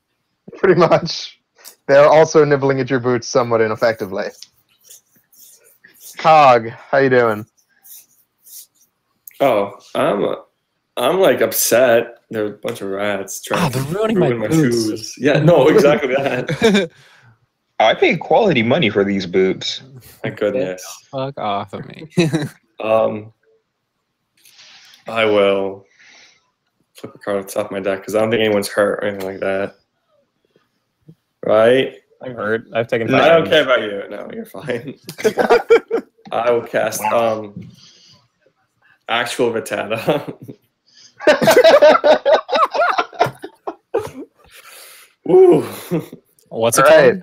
A: Pretty much. They're also nibbling at your boots somewhat ineffectively. Cog, how you doing?
B: Oh, I'm I'm like upset. There are a bunch of rats trying
D: Ah,
B: to
D: they're ruining my
B: ruin my
D: boots.
B: shoes. Yeah, no, exactly that.
E: I paid quality money for these boots.
B: My goodness.
D: Fuck off of me.
B: Um, I will flip a card off the top of my deck because I don't think anyone's hurt or anything like that. Right?
C: I'm hurt. I've taken.
B: No, I don't care about you. No, you're fine. I will cast um actual Rattata. Woo!
D: What's it
A: All right.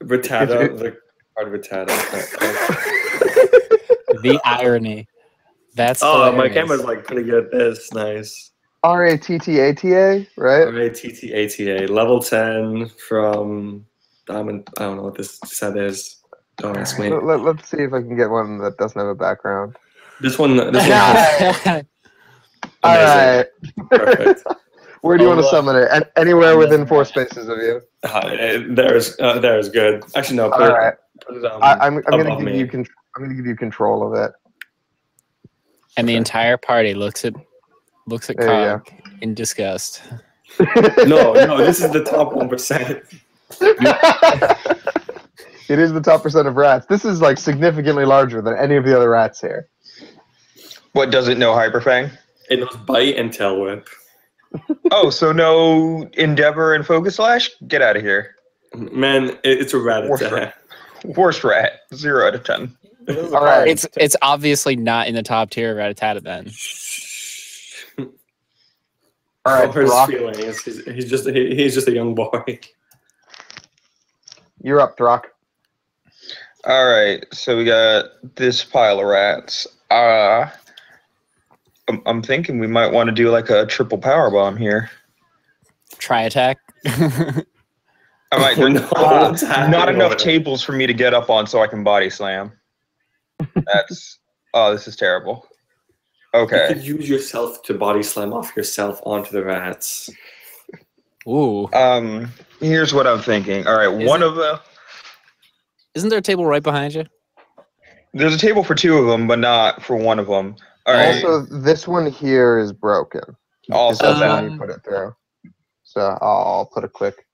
D: called?
B: Rattata, the card Rattata.
D: The irony. That's
B: oh, my
D: hilarious.
B: camera's like pretty good at this. Nice.
A: R A T T A T A, right?
B: R A T T A T A, level 10 from Diamond. I don't know what this set is. Don't ask me.
A: Let, let, us see if I can get one that doesn't have a background.
B: This one, this one has
A: All
B: amazing.
A: right.
B: perfect.
A: Where do you want to
B: Oh,
A: summon it? An- anywhere within four spaces of you.
B: Uh, there's, uh, there's good. Actually, no. Put
A: All
B: it,
A: right.
B: put it um,
A: I, I'm, I'm going to give
B: me.
A: you. Con- I'm going to give you control of it.
D: and the entire party looks at looks at
A: There you
D: Cog in disgust.
B: No, no. This is the top one percent.
A: it is the top percent of rats. This is like significantly larger than any of the other rats here.
E: What does it know, Hyperfang?
B: It knows bite and tail whip.
E: Oh, so no Endeavor and Focus Slash? Get out of here.
B: Man, it's a rat
E: Worst
B: attack.
E: Worst rat. Zero out of ten.
A: All right.
D: It's it's obviously not in the top tier of Rattata then.
A: All
B: How
A: right,
B: hurt his
A: Brock,
B: feelings. He's, he's just he, he's just a young boy.
A: you're up, Throck.
E: All right, so we got this pile of rats. Uh, I'm, I'm thinking we might want to do like a triple power bomb here.
D: Try attack.
E: I might.
B: Oh, no, what's happening
E: not enough tables for me to get up on, so I can body slam. That's. oh, this is terrible.
B: You
E: Okay.
B: could use yourself to body slam off yourself onto the rats.
D: Ooh.
E: Um. Here's what I'm thinking. All right,
D: Is
E: one
D: it-
E: of the.
D: Isn't there a table right behind you?
E: There's a table for two of them, but not for one of them. All right.
A: Also, this one here is broken.
E: Also,
A: That's how you put it through. So I'll put a quick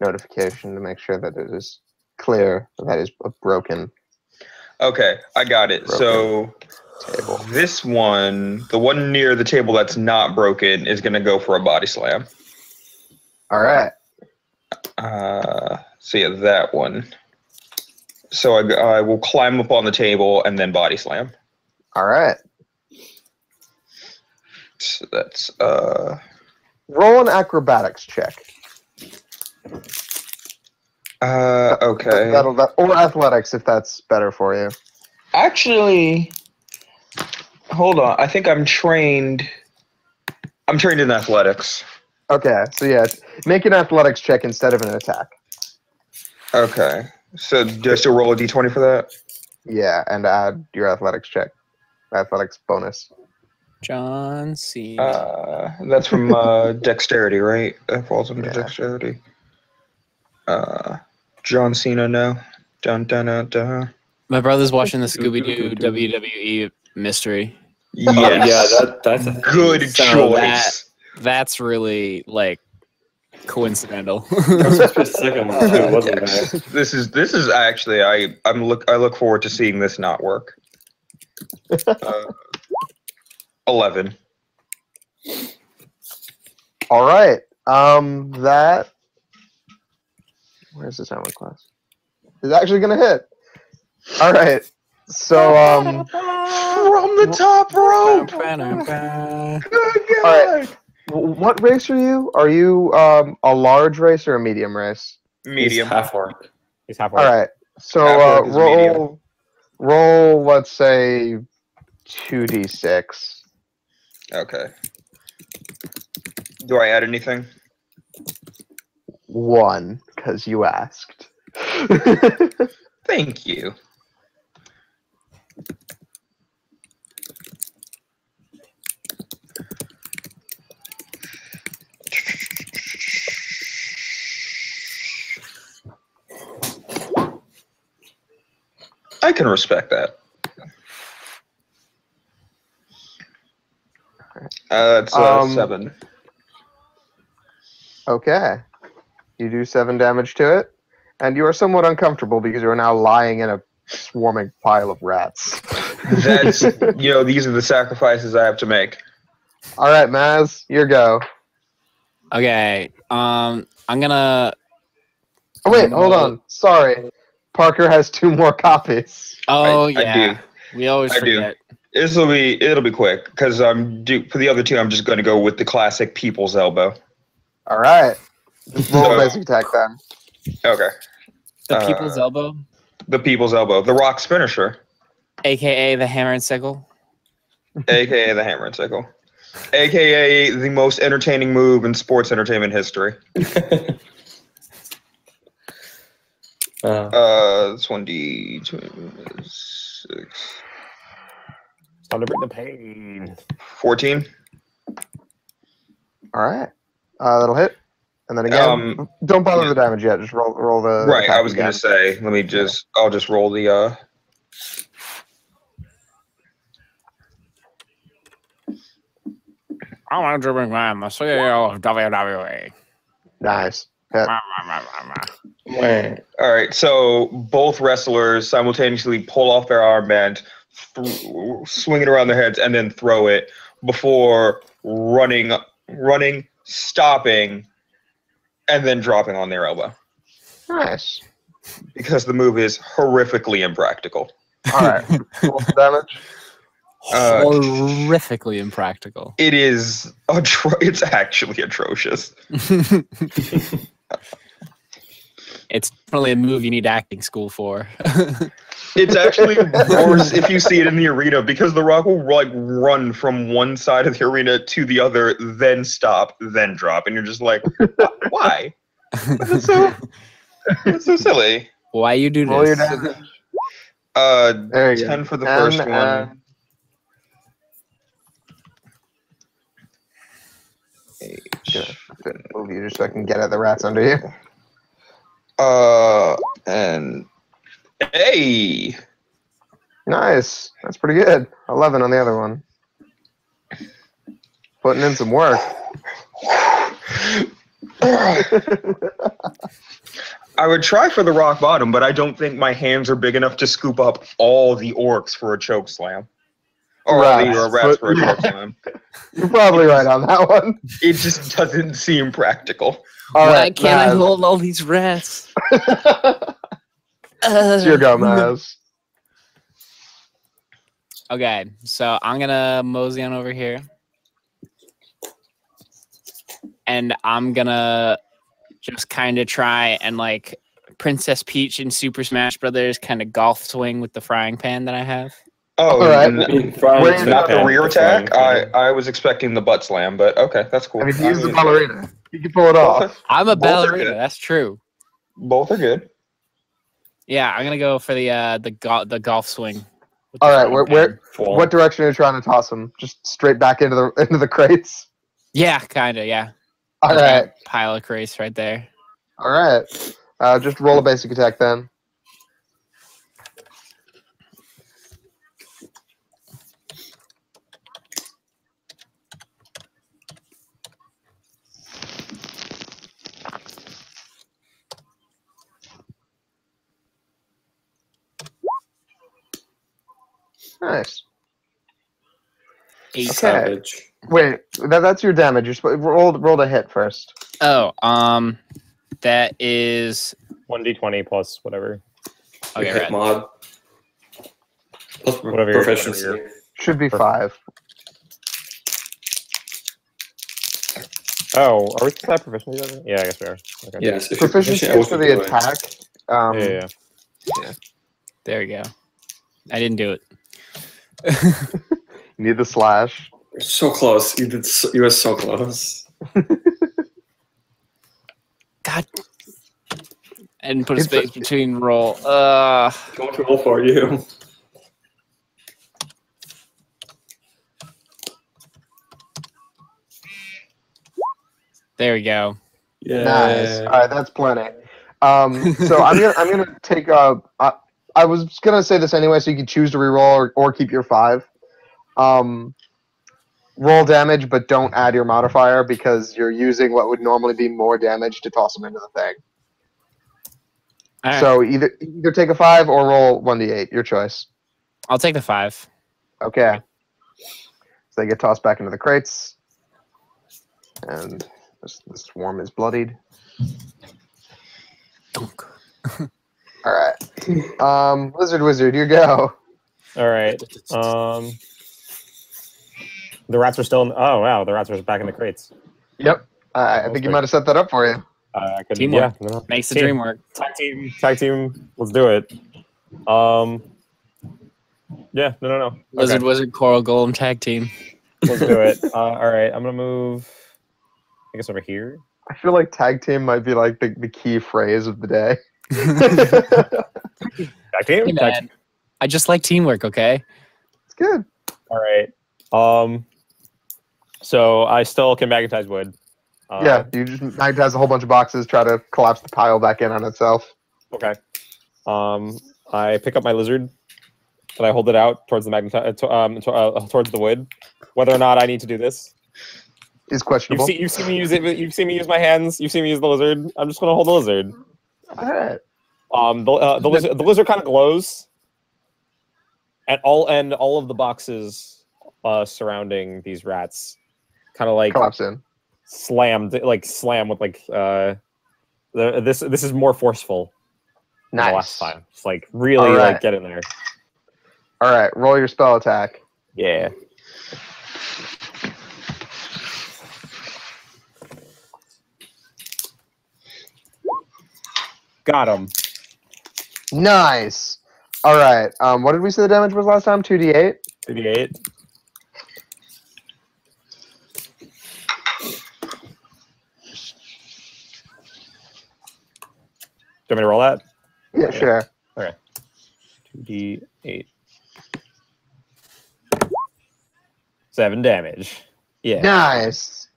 A: notification to make sure that it is clear that that is a broken
E: Okay, I got it. So
A: table.
E: this one, the one near the table that's not broken, is gonna go for a body slam.
A: All right.
E: Uh, so yeah, that one. So I, I will climb up on the table and then body slam.
A: All right.
E: So that's uh
A: Roll an acrobatics check.
E: uh okay.
A: That'll that, or athletics if that's better for you.
E: Actually, hold on. I think I'm trained. I'm trained in athletics.
A: Okay. So yeah, make an athletics check instead of an attack.
E: Okay. So do I still roll a d20 for that?
A: Yeah, and add your athletics check. Athletics bonus.
D: John C.
E: Uh, that's from uh, dexterity, right? That falls under
A: Yeah.
E: dexterity. Uh, John Cena, no. Dun dun dun dun.
D: My brother's watching the Scooby Doo WWE mystery.
E: Yes.
B: Yeah, that, that's a
E: Good
D: So
E: choice.
D: that- That's really like coincidental.
B: That was supposed to be the second one too, wasn't
E: Yes.
B: there?
E: This is this is actually I I'm look I look forward to seeing this not work. Uh, Eleven.
A: All right. Um, that. Where's the sound class? Is actually gonna hit. All right. So um,
E: From the top rope. Good
A: All w- what race are you? Are you um a large race or a medium race?
E: Medium.
B: It's half orc.
C: He's halfway.
A: All right. So uh, roll
E: medium.
A: roll. Let's say two d six.
E: Okay. Do I add anything?
A: One, because you asked.
E: Thank you. I can respect that. Uh, that's uh,
A: Um,
E: seven.
A: Okay. You do seven damage to it, and you are somewhat uncomfortable because you are now lying in a swarming pile of rats.
E: That's you know these are the sacrifices I have to make.
A: All right, Maz, your go.
D: Okay. Um, I'm gonna.
A: Oh wait, hold on. Sorry, Parker has two more copies.
D: Oh
E: I- I
D: yeah. we always
E: I do.
D: forget.
E: This will be it'll be quick because I'm do for the other two. I'm just going to go with the classic people's elbow.
A: All right, roll
E: So-
A: basic attack then.
E: Okay,
D: The
E: Uh,
D: people's elbow,
E: the people's elbow, the Rock's finisher,
D: aka the hammer and sickle.
E: aka the hammer and sickle, aka the most entertaining move in sports entertainment history.
B: Uh,
E: Uh, this one D six,
C: It's time to bring the pain.
E: 14.
A: All right, uh, that'll hit, and then again,
E: Um,
A: don't bother
E: yeah.
A: the damage yet. Just roll, roll the.
E: Right, I was gonna say. Let me just. I'll just roll the. uh
D: I'm Andrew McMahon, the CEO of WWE.
A: Nice. Hit.
B: wait.
E: All right, so both wrestlers simultaneously pull off their armband, th- swing it around their heads, and then throw it before running, running, stopping, and then dropping on their elbow
A: Nice.
E: because the move is horrifically impractical.
A: All right, damage.
E: Uh,
D: horrifically impractical.
E: It is atro- It's actually atrocious.
D: it's definitely a move you need acting school for.
E: It's actually worse if you see it in the arena because the rock will like run from one side of the arena to the other, then stop, then drop, and you're just like, why? That's so. That's so silly.
D: Why you do
A: Roll your
D: this?
A: damage.
E: Uh,
A: There you go.
E: ten for the first
A: uh,
E: one.
A: Gonna Move you just so I can get at the rats under you.
E: Uh, and hey,
A: Nice. That's pretty good. 11 on the other one. Putting in some work.
E: I would try for the rock bottom, but I don't think my hands are big enough to scoop up all the orcs for a choke slam. Or
A: Right,
E: the uh, rats for a
A: but-
E: choke slam.
A: You're probably right on that one.
E: It just doesn't seem practical.
A: All
D: Why
A: right,
D: can't I hold all these rats?
A: it's your go, Maz.
D: Okay, so I'm gonna mosey on over here, and I'm gonna just kind of try and like Princess Peach in Super Smash Brothers, kind of golf swing with the frying pan that I have.
E: Oh,
A: Alright.
E: n-
B: I mean, frying
A: Wait,
B: pan,
E: not the rear
B: frying
E: attack. I. I was expecting the butt slam, but okay, that's cool.
A: I mean, use the ballerina. You can pull it
E: both
A: off.
E: are,
D: I'm a ballerina. That's true.
E: both are good.
D: Yeah, I'm gonna go for the uh the go- the golf swing.
A: All right, where, where, what direction are you trying to toss them? Just straight back into the into the crates.
D: Yeah, kind of. Yeah.
A: All
D: There's
A: right,
D: Pile of crates right there.
A: all right. Uh, just roll a basic attack then. Nice.
D: Eight.
A: Okay.
B: Savage.
A: Wait, that, that's your damage. You're supposed rolled rolled a hit first.
D: Oh, um, that is
C: 1d20 plus whatever.
D: okay.
B: hit
D: Right.
B: mod. Plus
C: Whatever your-
B: proficiency.
C: whatever
A: Should be five.
C: Oh, are we supposed to have proficiency? Yeah, I guess we are. Okay.
B: Yes. If you're
A: Proficiency
B: proficient, I
A: is for
B: will
A: the
B: do it.
A: attack. Um,
C: Yeah, yeah.
D: There we go. I didn't do it.
A: You need the slash.
B: So close. You did. So, you were so close.
D: God. And put a
A: It's a-
D: space between roll. Uh,
B: Don't roll for you.
D: there we go.
B: Yeah.
A: Nice. All right, that's plenty. Um, so I'm gonna I'm gonna take. Uh, I, I was gonna say this anyway, so you can choose to reroll or, or keep your five. Um, roll damage, but don't add your modifier because you're using what would normally be more damage to toss them into the thing.
D: All right.
A: So either either take a five or roll one d8. Your choice.
D: I'll take the five.
A: Okay. So they get tossed back into the crates, and this, the swarm is bloodied.
D: Dunk.
A: All right. Um, Lizard Wizard, you go.
C: All right. Um, the rats are still. In, oh wow, the rats are back in the crates.
A: Yep. Uh, I think you might have set that up for you.
C: Uh, I could,
D: Teamwork.
C: Yeah. no,
D: Makes the
C: Team.
D: dream work.
C: Tag team. Tag team. Let's do it. Um. Yeah. No. No. No.
D: Lizard
C: Okay,
D: Wizard Coral Golem tag team.
C: let's do it. Uh, all right. I'm gonna move. I guess over here.
A: I feel like tag team might be like the, the key phrase of the day.
C: Tag team.
D: Hey,
C: Tag
D: man. I just like teamwork. Okay.
A: it's good.
C: All right. Um. So I still can magnetize wood. Uh,
A: yeah, you just magnetize a whole bunch of boxes, try to collapse the pile back in on itself.
C: Okay. Um. I pick up my lizard, and I hold it out towards the magnet to, um to, uh, towards the wood. Whether or not I need to do this,
A: Is
C: you've
A: questionable.
C: you've seen me use it. You've seen me use my hands. You've seen me use the lizard. I'm just gonna hold the lizard.
A: All right.
C: Um. The uh, the lizard the lizard kind of glows. And all and all of the boxes uh, surrounding these rats, kind of like
A: Collapse in.
C: slammed like slam with like uh the, this this is more forceful than the last
A: Nice.
C: time it's like really
A: All
C: like
A: right.
C: get in there
A: All right, roll your spell attack.
C: Yeah. Got him.
A: Nice. All right. Um, what did we say the damage was last time? Two d eight.
C: 38. Do you want me to roll that?
A: Yeah, sure. Okay.
C: 2d8. Seven damage. Yeah.
A: Nice.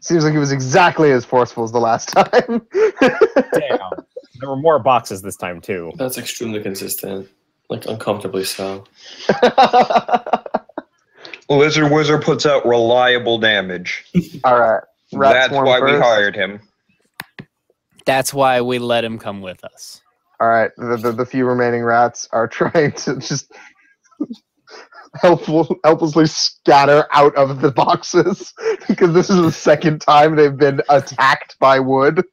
A: Seems like it was exactly as forceful as the last time.
C: Damn. There were more boxes this time, too.
B: That's extremely consistent. Like uncomfortably so.
E: Lizard Wizard puts out reliable damage.
A: All right. Rat
E: That's
A: swarm
E: why we hired him.
D: That's why we let him come with us.
A: All right. The, the, the few remaining rats are trying to just helpful, helplessly scatter out of the boxes because this is the second time they've been attacked by wood.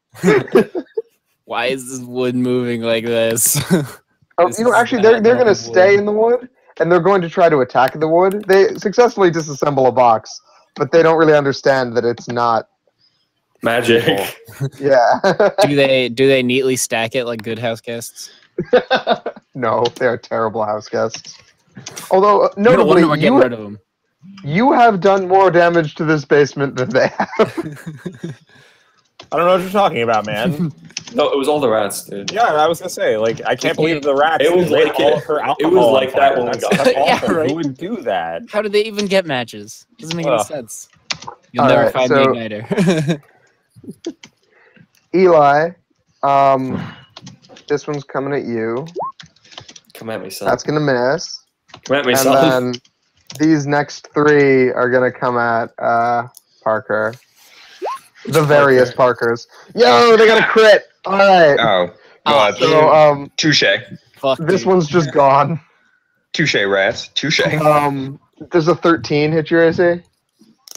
D: Why is this wood moving like this?
A: Oh,
D: This
A: you know, actually, they're they're going to
D: on
A: stay in the wood, and they're going to try to attack the wood. They successfully disassemble a box, but they don't really understand that it's not.
B: Magic.
A: Yeah.
D: do they do they neatly stack it like good house guests?
A: no, they're terrible house guests. Although uh,
D: No
A: notably,
D: wonder we're getting
A: you,
D: rid of them.
A: you have done more damage to this basement than they have.
C: I don't know what you're talking about, man.
B: No, it was all the rats, dude.
C: yeah, I was gonna say, like, I can't believe the rats.
B: It was
C: lit
B: like
C: all
B: it-
C: of her
B: it was like that when we got
C: that's
D: there. Yeah,
C: awful.
D: right.
C: Who would do that?
D: How did they even get matches? Doesn't make any
C: Ugh.
D: sense. You'll
A: All
D: never
A: right,
D: find
A: so-
D: the igniter.
A: Eli, um, this one's coming at you.
B: Come at me, son.
A: That's gonna miss.
B: Come at me,
A: And
B: son.
A: then these next three are gonna come at uh, Parker. The various Parkers. Yo, they got a crit. All right.
E: Oh, God.
A: So um,
E: touche.
A: This
D: dude.
A: one's just gone.
E: Touche, rats. Touche.
A: Um, does a 13 hit your AC?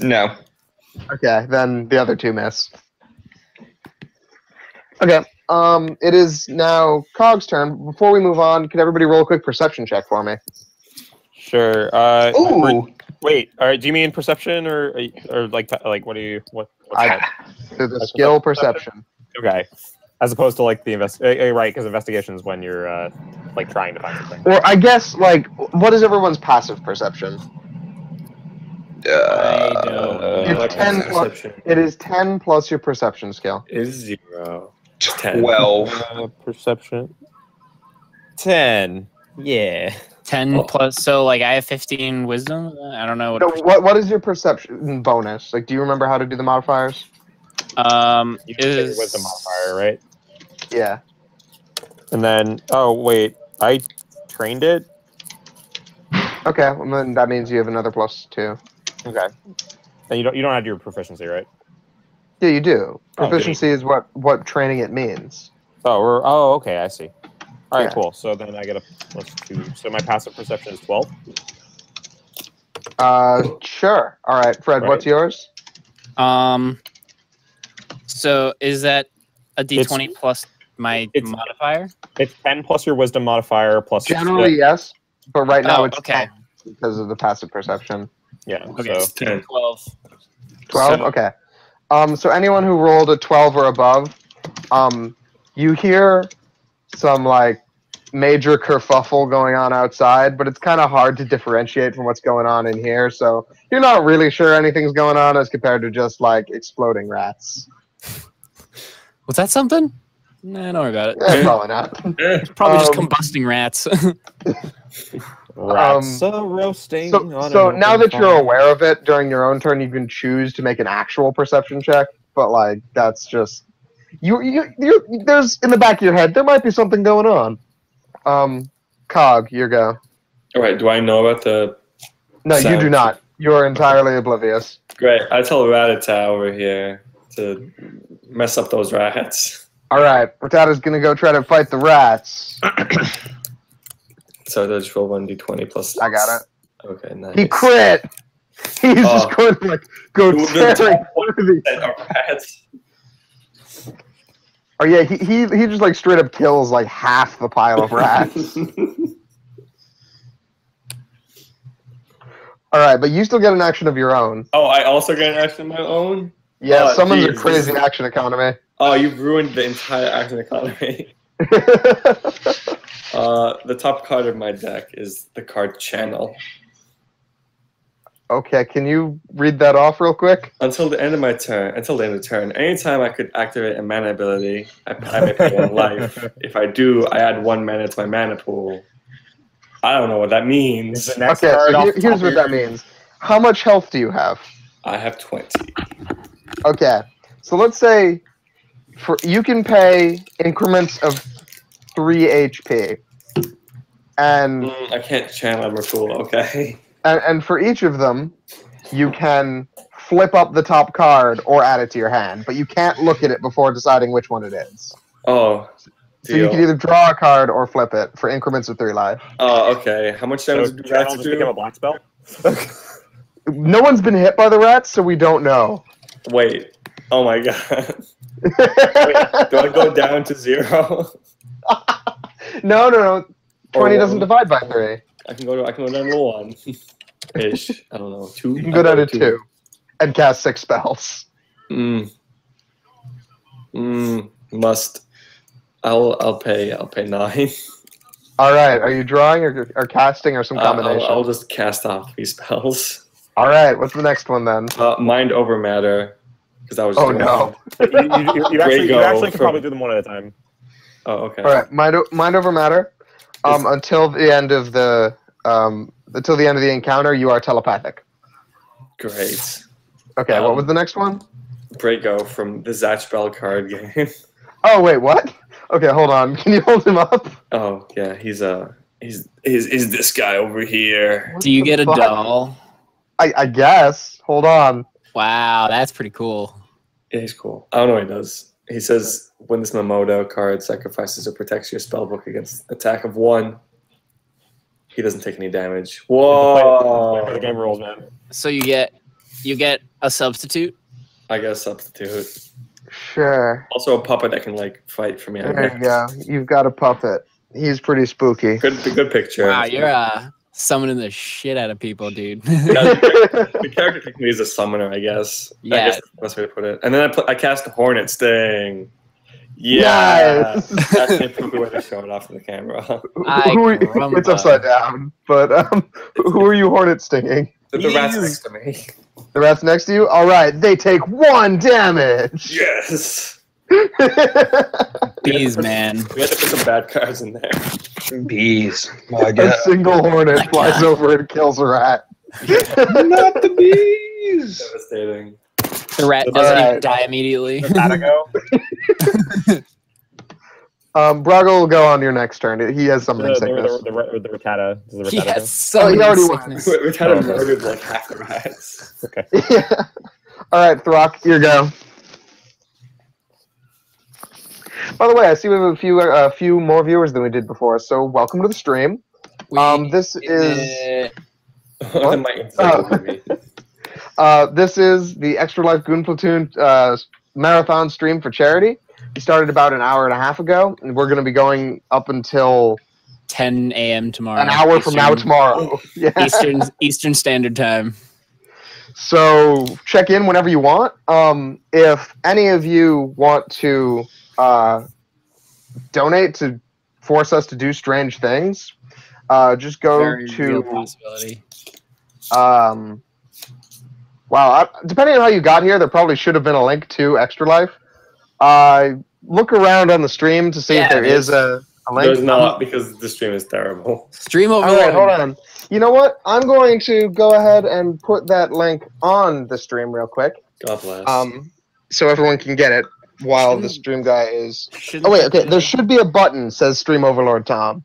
E: No.
A: Okay, then the other two miss. Okay. Um, it is now Cog's turn. Before we move on, can everybody roll a quick perception check for me?
C: Sure. Uh,
A: Ooh,
C: wait. All right. Do you mean perception or or like like what do you what? What's
A: I,
C: that?
A: the, the skill perception.
C: Okay. As opposed to like the invest, uh, right? Because investigation is when you're uh, like trying to find something.
A: Or I guess like, what is everyone's passive perception?
D: I
E: Uh,
D: don't-
A: It's
B: Like
A: 10
B: perception
A: It is 10 plus your perception skill.
B: is zero. Ten.
E: 12.
C: Uh, perception. Ten. Yeah.
D: Ten
B: Oh.
D: plus. So like I have fifteen wisdom. I don't know what.
A: No, what what is your perception bonus? Like, do you remember how to do the modifiers?
D: um,
C: You can
D: is
C: with the modifier, right?
A: Yeah.
C: And then, oh wait, I trained it.
A: Okay, well, then that means you have another plus two.
C: Okay. And you don't you don't have your proficiency, right?
A: Yeah, you do.
C: Oh,
A: Proficiency is what what training it means.
C: Oh, we're oh okay, I see. All right,
A: Yeah.
C: cool. So then I get a plus two. So my passive perception is twelve.
A: Uh, sure. All right, Fred,
C: Right.
A: what's yours?
D: Um. So is that a D twenty plus my
C: It's-
D: modifier?
C: It's ten plus your wisdom modifier plus
A: Generally, yes, but right now
D: Oh,
A: it's
D: okay.
A: 10 because of the passive perception.
C: yeah.
D: Okay.
C: So
B: ten.
D: Twelve.
A: 12
B: So-
A: okay um so anyone who rolled a 12 or above um you hear some like major kerfuffle going on outside but it's kind of hard to differentiate from what's going on in here so you're not really sure anything's going on as compared to just like exploding rats
D: Was that something? Nah, don't worry about it.
A: Eh, probably not
D: It's probably just
A: Um,
D: combusting rats.
C: rats a roasting.
A: Um, so,
C: on
A: so
C: an
A: now
C: open
A: that you're aware of it during your own turn you can choose to make an actual perception check but like that's just you you you there's in the back of your head there might be something going on um cog your go
B: All right. Do I know about the?
A: no you do not you're entirely oblivious
B: Great. I tell Rattata over here to mess up those rats.
A: all right Rattata's gonna go try to fight the rats
B: So there's roll one d twenty plus.
A: i got it
B: Okay. Nice.
A: he crit he's just
B: Oh.
A: going to like go tearing
B: one
A: through the
B: rats.
A: Oh yeah he, he he just like straight up kills like half the pile of rats All right, but you still get an action of your own.
B: Oh, I also get an action of my own.
A: Yeah,
B: Oh,
A: summons a crazy action economy.
B: Oh, you've ruined the entire action economy. Uh, the top card of my deck is the card Channel.
A: Okay, can you read that off real quick?
B: Until the end of my turn, until the end of the turn, anytime I could activate a mana ability, I, I may pay one life. If I do, I add one mana to my mana pool. I don't know what that means.
A: okay, so here- here's
C: top
A: what that means. How much health do you have?
B: I have 20.
A: Okay, so let's say for you can pay increments of three HP, and
B: Mm, I can't channel Everpool, okay?
A: and, and for each of them, you can flip up the top card or add it to your hand, but you can't look at it before deciding which one it is.
B: Oh,
A: So you can either draw a card or flip it for increments of three life.
B: Oh, okay. How much
C: So
B: damage do I
C: channel
B: have
C: just
B: to
C: became a black spell.
A: No one's been hit by the rats, so we don't know.
B: Wait. Oh my god. Wait, do I go down to zero?
A: no, no, no. Twenty
B: Or-
A: doesn't divide by three.
B: I can go to I can go down to one. Ish. I don't know. Two.
A: You can go down to two and cast six spells.
B: Mm. Mm. Must. I'll I'll pay I'll pay nine.
A: All right, are you drawing or, or casting or some
B: Uh, I'll,
A: combination?
B: I'll just cast off these spells.
A: All right, what's the next one then?
B: Uh, mind over matter. Because I was.
A: Oh no!
C: you, you, you, you actually, you
B: go
C: actually could
B: from-
C: probably do them one at a time.
B: Oh okay.
A: All right, mind, mind over matter. Um, until the end of the um, until the end of the encounter, you are telepathic.
B: Great.
A: Okay, what
B: Um,
A: was the next one?
B: Brago from the Zatch Bell card game.
A: Oh wait, what? Okay, hold on. Can you hold him up?
B: oh yeah, he's uh he's is is this guy over here.
A: What
D: Do you
A: the
D: get a doll?
A: I, I guess. Hold on.
D: Wow, that's pretty cool.
B: Yeah, he's cool. I don't know what he does. He says when this Mamodo card sacrifices or protects your spellbook against attack of one, he doesn't take any damage.
C: Play, play for the
B: Whoa!
C: game rules, man.
D: So you get you get a substitute.
B: I got a substitute.
A: Sure.
B: Also a puppet that can like fight for me.
A: There you go. You've got a puppet. He's pretty spooky.
B: Good, good picture.
D: Wow, you're uh summoning the shit out of people, dude.
B: Yeah, the character technically is a summoner, I guess. I
D: Yeah.
B: guess that's the best way to put it. And then I put I cast a Hornet Sting. Yeah,
A: Nice.
B: that's the appropriate way to show it off in the camera.
D: I
A: Who are you- it's upside down. But um, who are you hornet stinging?
B: The, the rat's next to me.
A: The rats next to you? All right, they take one damage.
B: Yes.
D: Bees, man.
B: We had to put some bad cards in there.
E: Bees. My
A: a single hornet
D: My
A: flies
D: God.
A: over and kills a rat.
E: Not the bees.
B: Devastating.
D: The rat doesn't even die immediately.
C: Atago.
A: Um, Brago will go on your next turn. He has something
C: the,
A: sickness.
C: the, the, the Rattata. Does the Rattata
D: He has so
A: Oh, he already won.
D: sickness.
B: We- We've had
C: Oh,
B: him
C: okay.
B: murdered like half the rats.
C: Okay.
A: yeah. All right, Throck, your go. By the way, I see we have a few a few more viewers than we did before, so welcome to the stream.
D: We
A: Um, this is
D: did-
B: That might
A: Oh. Uh, this is the Extra Life Goon Platoon uh, marathon stream for charity. We started about an hour and a half ago, and we're going to be going up until
D: 10 a.m. tomorrow.
A: an hour from now tomorrow. Yeah.
D: Eastern Eastern Standard Time.
A: So check in whenever you want. Um, if any of you want to uh, donate to force us to do strange things, uh, just go
D: Very
A: to.
D: possibility.
A: Um, wow, I, depending on how you got here, there probably should have been a link to Extra Life. Uh, look around on the stream to see
D: Yeah,
A: if
D: there's-
A: a, a link.
B: There's not because the stream is terrible.
D: Stream over.
A: All right, hold on. You know what? I'm going to go ahead and put that link on the stream real quick.
B: God bless.
A: um, so everyone can get it while the stream guy is. Oh wait, okay. There should be a button says Stream Overlord Tom.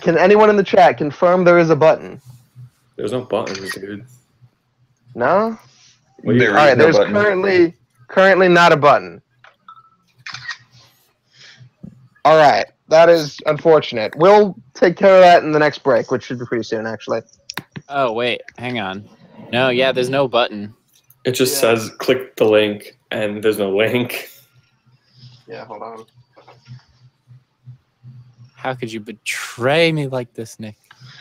A: Can anyone in the chat confirm there is a button?
B: There's no buttons, dude.
A: No.
B: What
E: There
A: All right.
E: no
A: there's
E: button.
A: currently currently not a button. All right. That is unfortunate. We'll take care of that in the next break, which should be pretty soon, actually.
D: Oh wait, hang on. No, yeah, there's no button.
B: It just
A: Yeah.
B: says click the link, and there's no link.
A: Yeah. Hold on.
D: How could you betray me like this, Nick?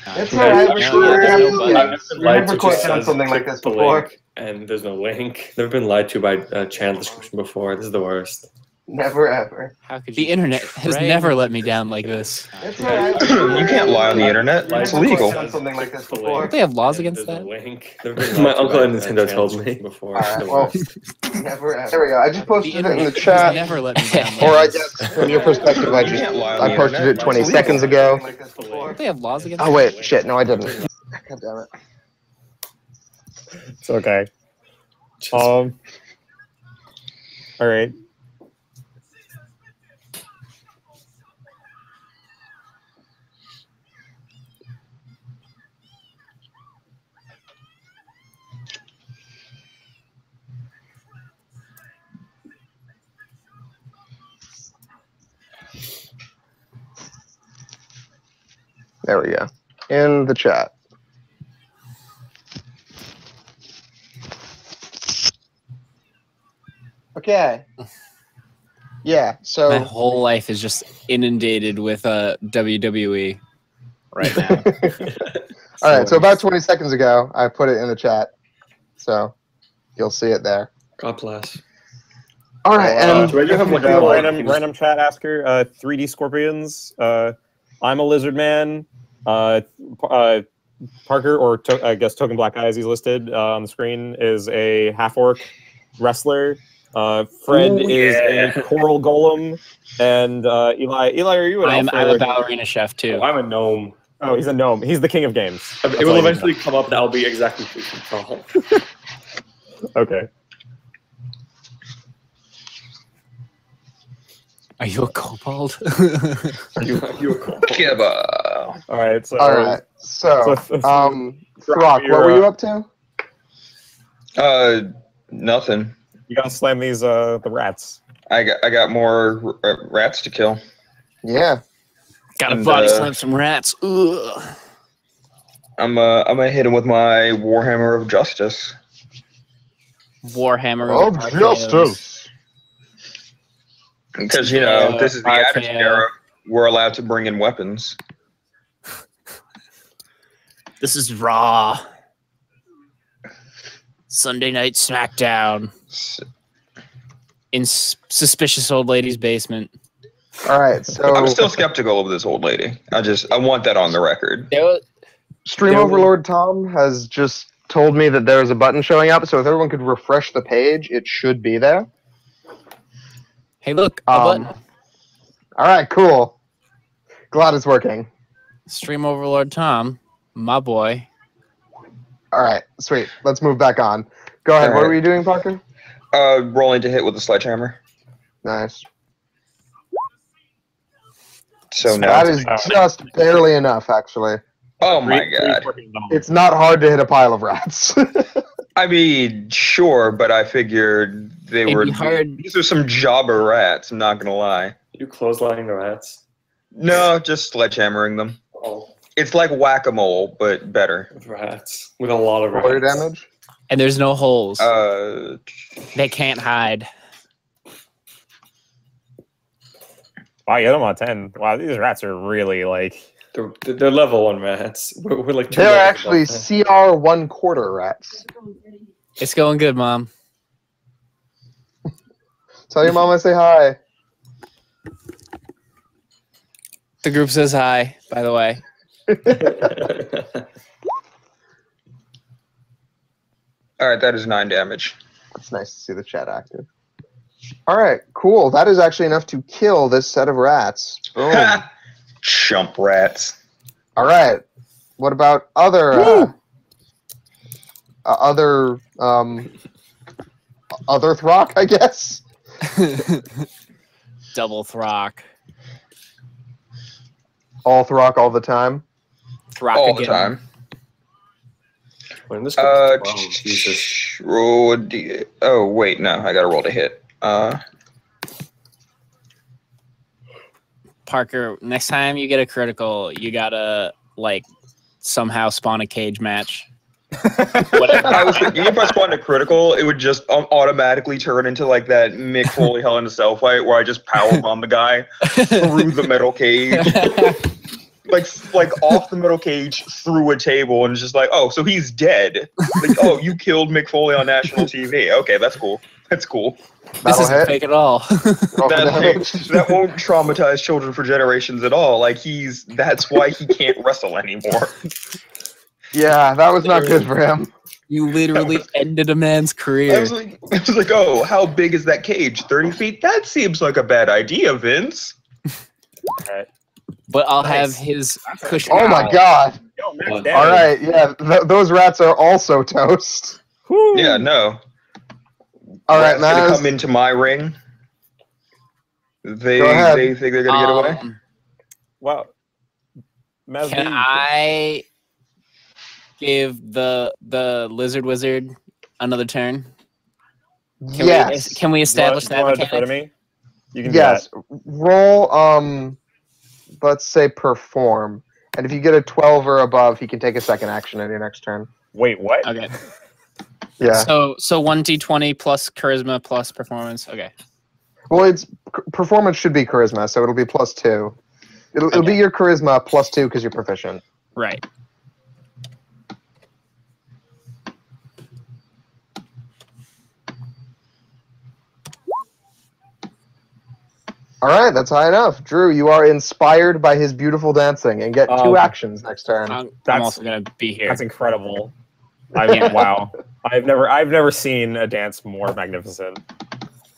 A: It's
B: Yeah,
A: alright.
B: yeah,
A: We're sure
D: yeah,
A: yeah,
D: no,
A: yeah.
B: I've
A: We've never quite
B: just
A: done something like this before.
B: link, and there's no link. Never been lied to by uh, a channel description before. This is the worst.
A: Never ever.
D: How could the internet has
F: Right.
D: never let me down like this?
A: It's
B: Yeah.
E: you can't lie on the internet.
B: Lied
E: It's
B: to
E: illegal.
A: Something like this before.
D: Don't they have laws
B: and
D: against that?
B: no link. Never been
F: My uncle
B: by
F: at
B: a
F: Nintendo told me.
B: Before.
A: Alright,
B: It's the
A: well. Never ever. There we go. I just posted it in the
D: internet has
A: chat.
D: never let me down.
A: Or I
D: like this.
A: guess from your perspective, I just
E: can't lie on
A: I posted
E: internet.
A: it 20 seconds
E: illegal.
A: ago.
D: Don't they have laws against
A: Oh wait, shit, no, I didn't. God damn it.
C: It's okay.
B: Just-
C: Um. All right.
A: There we go. In the chat. Okay. Yeah, So My
D: whole life is just inundated with uh, WWE right now.
A: all right, so about 20 seconds ago, I put it in the chat. So you'll see it there.
B: God bless.
A: All right,
B: Uh,
A: and
B: do I do have like a
C: random random chat asker. Uh, 3D Scorpions. Uh, I'm a lizard man. Uh, uh, Parker, or to- I guess Token Black Eye, as he's listed uh, on the screen, is a half orc wrestler. Uh, Fred
B: Ooh,
C: is
B: yeah.
C: a coral golem, and uh, Eli. Eli, are you an
D: I'm,
C: elf
D: I'm a ballerina chef too.
B: Oh, I'm a gnome.
C: Oh, he's a gnome. He's the king of games.
B: It will eventually come up that I'll be exactly two feet tall.
C: Okay.
D: Are you a kobold?
B: Are you, are you a cool?
E: Gibba.
C: All right. So.
A: all right. So,
C: So-
A: um,
C: Throck,
A: Throck, what were you up to?
E: Uh, nothing.
C: You gotta slam these uh the rats.
E: I got I got more r- uh, rats to kill.
A: Yeah.
D: Gotta
E: And,
D: body
E: uh,
D: slam some rats. Ugh.
E: I'm uh I'm gonna hit him with my Warhammer of Justice.
D: Warhammer.
A: Of
D: RKOs.
A: justice.
E: Because you know
D: Uh,
E: this is the
D: RKO.
E: attitude era. We're allowed to bring in weapons.
D: This is Raw. Sunday Night SmackDown in s- suspicious old lady's basement.
A: All right. So
E: I'm still skeptical of this old lady. I just I want that on the record.
D: There was,
A: Stream
D: There
A: Overlord Tom has just told me that there's a button showing up. So if everyone could refresh the page, it should be there.
D: hey, look, a
A: Um,
D: button.
A: All right. Cool. Glad it's working.
D: Stream Overlord Tom, my boy.
A: All right. Sweet. Let's move back on. Go ahead.
E: All
A: What
E: right.
A: were you doing, Parker?
E: Uh, rolling to hit with a sledgehammer.
A: Nice.
E: So no.
A: That is just barely enough, actually.
E: Oh my
C: Three- three
E: god.
C: fucking.
A: It's not hard to hit a pile of rats.
E: I mean, sure, but I figured they
D: It'd
E: were.
D: be hard.
E: These are some jobber rats. I'm not gonna lie.
B: You clotheslining the rats?
E: No, just sledgehammering them.
B: Oh,
E: It's like whack a mole, but better.
B: with rats. With a lot of rats.
A: Roll damage.
D: And there's no holes.
E: Uh,
D: they can't hide.
C: Wow, you hit them on ten. Wow, these rats are really like.
B: They're, they're level one rats. We're, we're like
A: They're actually CR one quarter rats.
D: It's going good, Mom.
A: Tell your mom I say hi.
D: The group says hi, by the way.
B: That.
E: all right, that is nine damage.
A: It's nice to see the chat active. All right, cool. That is actually enough to kill this set of rats. Boom.
E: Chump rats.
A: All right. What about other uh, uh, other um other Throck, I guess?
D: Double Throck.
A: All Throck all the time.
D: Throck
E: All the time.
B: when this
E: Uh,
B: goes to 12, Jesus.
E: roll a d- oh wait, no, I gotta roll to hit. Uh,
D: Parker, next time you get a critical, you gotta like somehow spawn a cage match.
E: I was thinking if I spawned a critical, it would just um, automatically turn into like that Mick Foley Hell in a Cell fight where I just power bomb the guy through the metal cage. Like like off the metal cage through a table and just like, oh, so he's dead. Like, oh, you killed Mick Foley on national TV. Okay, that's cool. That's cool.
D: This
A: That'll
D: isn't
A: hit.
D: fake at all.
E: That, that won't traumatize children for generations at all. Like he's that's why he can't wrestle anymore.
A: Yeah, that was not good for him.
D: you literally ended a man's
E: I
D: career.
E: was like, I was like, oh, how big is that cage? Thirty feet? That seems like a bad idea, Vince.
C: Alright.
D: But I'll have his cushion.
A: Oh my god!
C: Yo, max
B: All
A: right, yeah, th- those rats are also toast.
C: Whew.
E: Yeah, no.
A: All right,
E: Rat's gonna
A: Maz.
E: come into my ring. They
A: Go ahead.
E: they think they're gonna get away.
D: Um,
C: Wow. Maz
D: Can
C: B.
D: I give the the lizard wizard another turn? Can
A: yes.
D: We, can we establish
C: you
D: that
C: want to defer
D: mechanic?
C: me? You can do
A: yes. Roll. Um, let's say perform, and if you get a twelve or above, he can take a second action on your next turn.
C: Wait, what?
D: Okay.
A: Yeah.
D: So so one d twenty plus charisma plus performance. Okay.
A: Well, it's performance should be charisma, so it'll be plus two. It'll, it'll be your charisma plus two because you're proficient.
D: Right.
A: All right, that's high enough. Drew, you are inspired by his beautiful dancing and get two
C: Um,
A: actions next turn.
D: I'm, I'm
C: That's-
D: also gonna be here.
C: That's incredible. I mean, wow. I've never, I've never seen a dance more magnificent.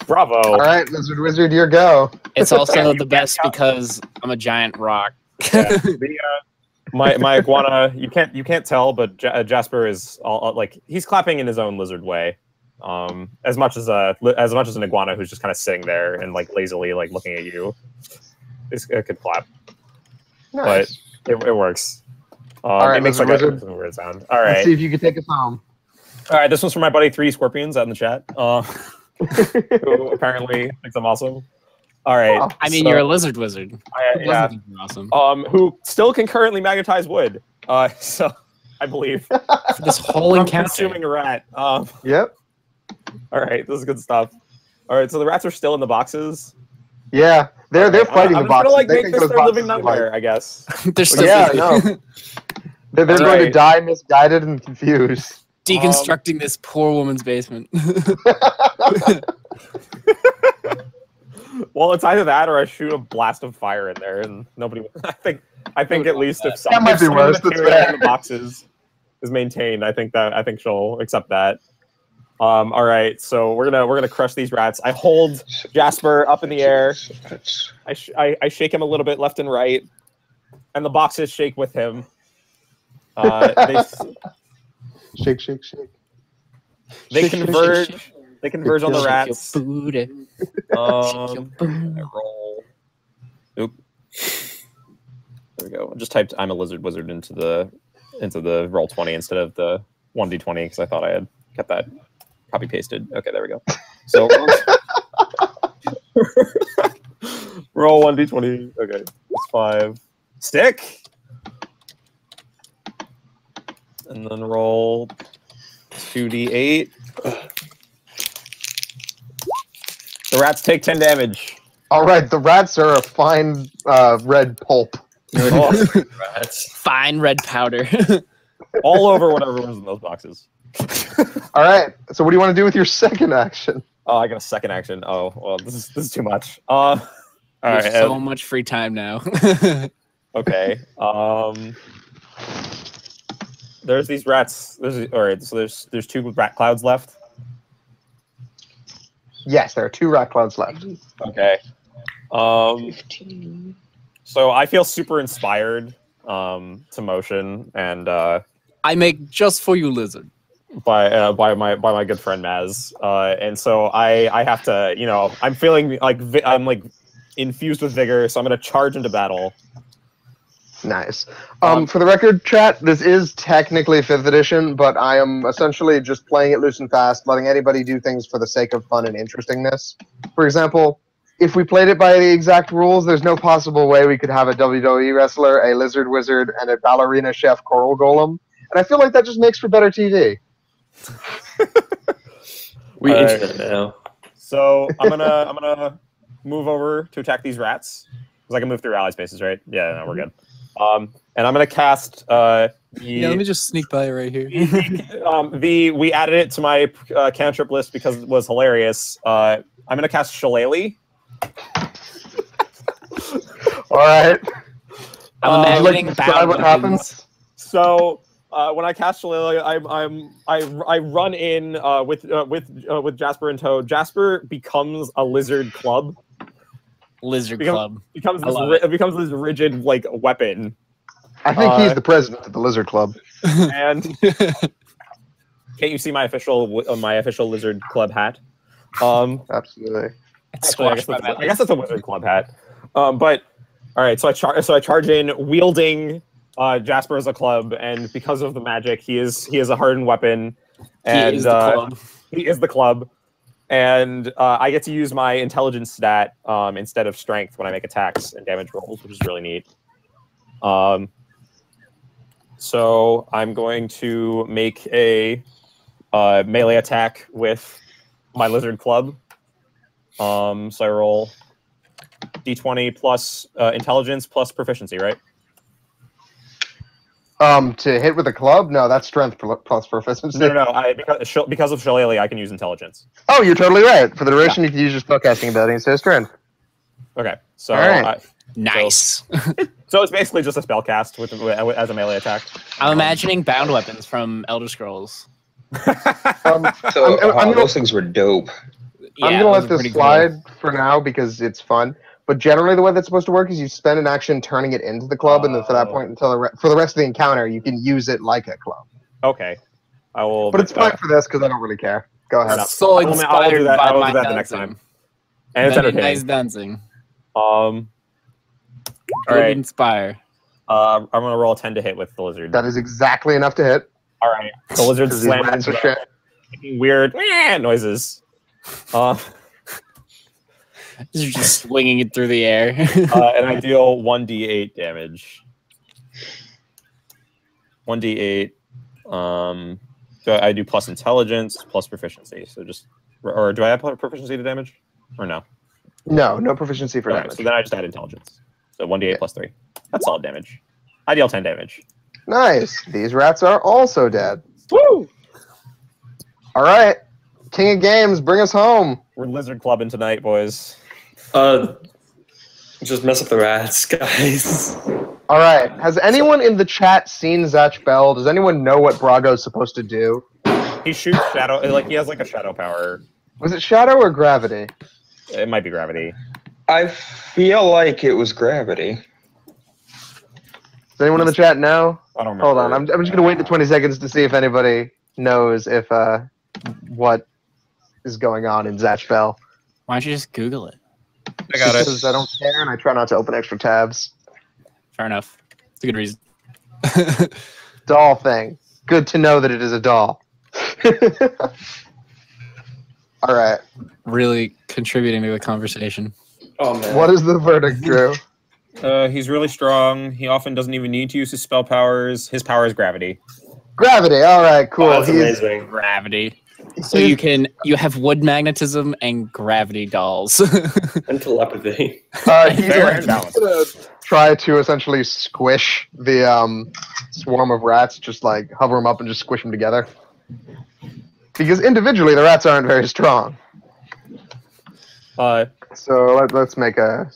C: Bravo.
A: All right, Lizard Wizard, your go.
D: It's also
C: You
D: the best because I'm a giant rock.
C: Yeah. The, uh, my my iguana, you can't you can't tell, but Ja- uh, Jasper is all, all- like he's clapping in his own lizard way. Um, as much as a as much as an iguana who's just kind of sitting there and like lazily like looking at you, is it could clap.
A: Nice.
C: It, it works. Um,
A: right,
C: it makes like a,
A: Wizard.
C: a weird sound. All right.
A: Let's see if you can take us home.
C: all right. This one's for my buddy Three Scorpions out in the chat. Uh, who apparently thinks I'm awesome. All right.
A: Oh,
D: I mean,
C: so-
D: you're a lizard wizard.
C: I,
D: Who
C: yeah.
D: doesn't think you're awesome.
C: Um, who still can currently magnetize wood. Uh, so I believe.
D: This whole
C: I'm
D: encounter.
C: consuming a rat. Um,
A: Yep.
C: all right, this is good stuff. All right, so the rats are still in the boxes.
A: Yeah, they're they're
C: I'm-
A: fighting
C: I'm
A: the
C: just gonna
A: boxes.
C: like
A: They
C: make
A: think
C: this
A: those
C: their living
A: boxes are like-
C: nightmare, I guess.
D: They're so
A: Yeah, no. They're, they're
C: All
A: going to die misguided and confused.
D: deconstructing this poor woman's basement.
C: Well, it's either that or I shoot a blast of fire in there, and nobody. I think. I think at least if some,
A: That might
C: if
A: be
C: some of
A: worse,
C: the
A: that's
C: material in the boxes is maintained, I think that I think she'll accept that. Um, all right, so we're gonna we're gonna crush these rats. I hold Jasper up in the air. I, sh- I, I shake him a little bit left and right, and the boxes shake with him. Uh, they s-
A: Shake, shake, shake.
C: they
A: Shake, shake,
C: converge.
D: shake,
C: They converge on the
D: Shake your
C: rats.
D: booty. Shake your
C: Um,
D: booty.
C: I roll. Oop. There we go. I just typed "I'm a lizard wizard" into the into the roll twenty instead of the one d twenty because I thought I had kept that copy pasted. Okay, there we go. So roll one d twenty. Okay, it's five. Stick. And then roll two d eight. The rats take ten damage.
A: All right, the rats are a fine uh, red pulp.
C: Oh,
B: Rats.
D: Fine red powder.
C: all over whatever was in those boxes.
A: All right, so what do you want to do with your second action?
C: Oh, I got a second action. Oh, well, this is this is too much. Uh, all
D: There's
C: right.
D: so
C: uh,
D: much free time now.
C: okay. Um, there's these rats. There's all right. So there's there's two rat clouds left.
A: Yes, there are two rat clouds left.
C: Okay. Um, so I feel super inspired um to motion and uh
D: I make just for you, lizard.
C: By uh, by my by my good friend Maz. Uh, and so I I have to you know I'm feeling like vi- I'm like infused with vigor, so I'm gonna charge into battle.
A: Nice. Um,
C: Um,
A: for the record, chat, this is technically fifth edition, but I am essentially just playing it loose and fast, letting anybody do things for the sake of fun and interestingness. For example, if we played it by the exact rules, there's no possible way we could have a WWE wrestler, a lizard wizard, and a ballerina chef coral golem. And I feel like that just makes for better TV.
B: We
C: All right.
B: internet now.
C: So I'm gonna I'm gonna move over to attack these rats because I can move through ally spaces, right? Yeah, no, we're good. Um, and I'm gonna cast uh, the,
F: Yeah, let me just sneak by right here.
C: um, the we added it to my uh, cantrip list because it was hilarious. Uh, I'm gonna cast Shillelagh.
A: All right.
D: I'm
C: Uh,
A: Would like
D: imagining
A: to what happens?
C: So uh, when I cast Shillelagh, I'm I'm I, I run in uh, with uh, with uh, with Jasper and Toad. Jasper becomes a lizard club.
D: Lizard
C: Become-
D: Club.
C: Becomes
D: I
C: this
D: love
C: ri- becomes this rigid like weapon.
A: I think
C: Uh,
A: he's the president of the Lizard Club.
C: And can't you see my official uh, my official lizard club hat? Um,
A: Absolutely.
C: Actually, I guess,
D: Squashed
C: that's, I guess that's a wizard club hat. Um, but all right, so I char- so I charge in wielding uh, Jasper is a club, and because of the magic, he is he is a hardened weapon, and
D: he is the
C: uh,
D: club.
C: he is the club, and uh, I get to use my intelligence stat um, instead of strength when I make attacks and damage rolls, which is really neat. Um, so I'm going to make a uh, melee attack with my lizard club. Um, so I roll d20 plus uh, intelligence plus proficiency, right?
A: Um, to hit with a club? No, that's strength plus proficiency.
C: No, no, no. I, because, Shil- because of Shillelagh, I can use intelligence.
A: Oh, you're totally right. For the duration, you can use your spellcasting ability instead of strength.
C: Okay, so
A: All right.
C: I,
D: Nice.
C: so it's basically just a spell cast with, with as a melee attack.
D: I'm imagining bound weapons from Elder Scrolls.
A: Um,
E: So
A: I'm- I'm
E: wow,
A: gonna-
E: those things were dope.
D: Yeah,
A: I'm gonna let this
D: pretty cool.
A: slide for now because it's fun. But generally, the way that's supposed to work is you spend an action turning it into the club, and then for that
C: Oh.
A: point, until the re- for the rest of the encounter, you can use it like a club.
C: okay, I will.
A: But it's
C: uh,
A: fine for this because I don't really care. Go ahead.
D: So
C: I will- I will do that-
D: by
C: I will do
D: my
C: that the next time. and it's
D: Very
C: entertaining.
D: nice dancing.
C: Um, all
D: Good
C: right.
D: Inspire.
C: Uh, I'm gonna roll a ten to hit with the lizard.
A: That is exactly enough to hit.
C: All right, the lizard
A: 'cause these
C: slams into
A: shit.
C: making weird noises. Uh,
D: You're just swinging it through the air.
C: uh, and I deal one d8 damage. One d8. Um, do I, I do plus intelligence, plus proficiency. So just, or do I have proficiency to damage, or no?
A: No, no proficiency for
C: Okay,
A: damage.
C: so then I just add intelligence. So one d8 plus three. That's solid damage. I deal ten damage.
A: Nice. These rats are also dead.
C: Woo!
A: All right, King of Games, bring us home.
C: We're lizard clubbing tonight, boys.
B: Uh, just mess up the rats, guys.
A: All right. Has anyone in the chat seen Zatch Bell? Does anyone know what Brago's supposed to do?
C: He shoots shadow, like he has like a shadow power.
A: Was it shadow or gravity?
C: It might be gravity.
E: I feel like it was gravity.
A: Does anyone in the chat know?
C: I don't remember.
A: Hold on. I'm, I'm just gonna wait the 20 seconds to see if anybody knows if uh what is going on in Zatch Bell.
D: Why don't you just Google it?
C: I got it.
A: Because I don't care and I try not to open extra tabs.
D: Fair enough. It's a good reason.
A: Doll thing. Good to know that it is a doll. All right.
F: really contributing to the conversation.
B: Oh man.
A: What is the verdict, Drew?
C: Uh, he's really strong. He often doesn't even need to use his spell powers. His power is gravity.
A: Gravity. All right. Cool.
B: Oh, that's
A: He's-
B: amazing.
D: Gravity. So you can you have wood magnetism and gravity dolls.
B: And telepathy.
A: Uh, he's like, gonna try to essentially squish the um, swarm of rats, just like hover them up and just squish them together. Because individually, the rats aren't very strong.
C: Uh,
A: So let, let's make a.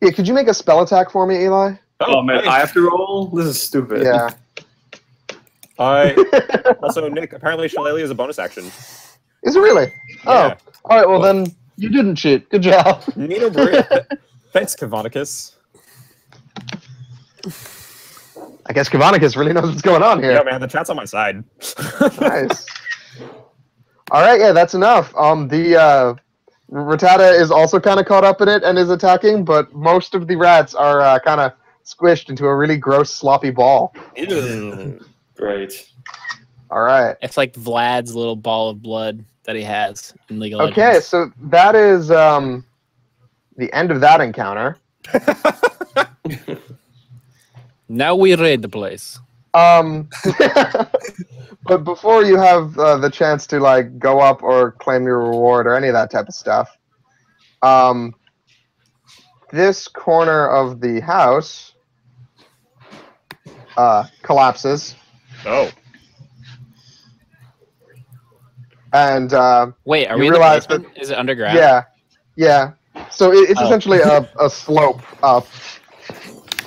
A: Yeah, could you make a spell attack for me, Eli?
B: Oh man. I have to roll. This is stupid.
A: Yeah.
C: I also Nick. Apparently, Shillelagh is a bonus action.
A: Is it really? Oh, all right. Well, then you didn't cheat. Good job.
C: Nino Bri- Thanks, Kavonicus.
A: I guess Kavanicus really knows what's going on here.
C: Yeah, man, the chat's on my side.
A: nice. All right, yeah, that's enough. Um, the uh, Rattata is also kind of caught up in it and is attacking, but most of the rats are uh, kind of squished into a really gross, sloppy ball.
C: Ew.
B: Great.
A: All right.
D: it's like Vlad's little ball of blood that he has in League of
A: Okay,
D: Legends.
A: so that is um, the end of that encounter.
D: Now we raid the place.
A: Um, but before you have uh, the chance to like go up or claim your reward or any of that type of stuff, um, this corner of the house uh, collapses,
C: Oh.
A: and uh,
D: Wait, are
A: You
D: we in the
A: realize
D: basement? Is it underground?
A: yeah, yeah. So it, it's
D: Oh.
A: essentially a, a slope up,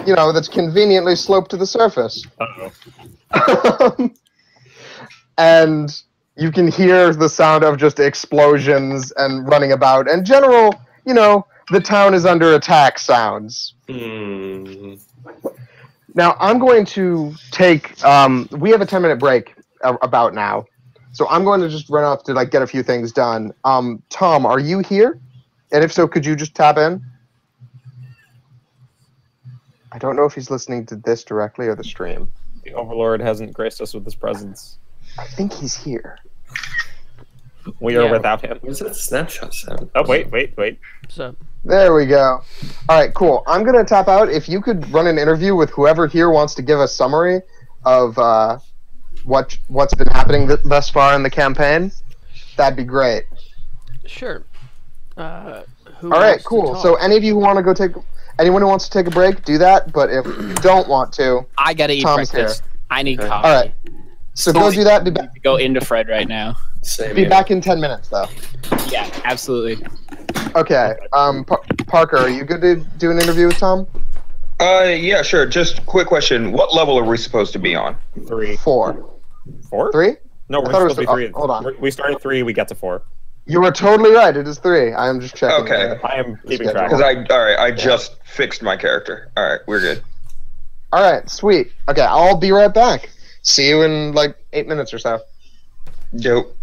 A: you know, that's conveniently sloped to the surface.
C: Uh-oh.
A: and you can hear the sound of just explosions and running about and general, you know, the town is under attack sounds.
B: Hmm.
A: Now I'm going to take. Um, we have a ten minute break a- about now, so I'm going to just run off to like get a few things done. Um, Tom, are you here? And if so, could you just tap in? I don't know if he's listening to this directly or the stream.
C: The Overlord hasn't graced us with his presence.
A: I think he's here.
C: We are
D: Yeah.
C: without him.
B: What is that snapshot sound?
C: Oh wait, wait, wait.
G: So
A: There we go. All right, cool. I'm gonna tap out. If you could run an interview with whoever here wants to give a summary of uh, what what's been happening th- thus far in the campaign, that'd be great.
G: sure. Uh, who
A: All right, cool. So any of you who want to go take, anyone who wants to take a break, do that. But if you don't want to,
D: I gotta eat
A: Tom's
D: breakfast. I need
B: Okay.
D: coffee.
A: all right. So go do that. Be, ba-
D: Go into Fred right now.
B: Same
A: be
B: here.
A: back in ten minutes though.
D: Yeah, absolutely.
A: Okay. Um, Par- Parker, are you good to do an interview with Tom?
E: Uh, yeah, sure. Just quick question: What level are we supposed to be on?
C: Three.
A: Four,
C: Four?
A: three.
C: No, we're
A: I thought it
C: supposed to be three.
A: oh, hold on.
C: We're- We started three, we got to four.
A: You were totally right. It is three. I am just checking.
E: Okay.
C: I am keeping track.
E: Because I, all right, I just fixed my character. All right, we're good.
A: All right, sweet. Okay, I'll be right back. See you in like eight minutes or so.
E: Dope.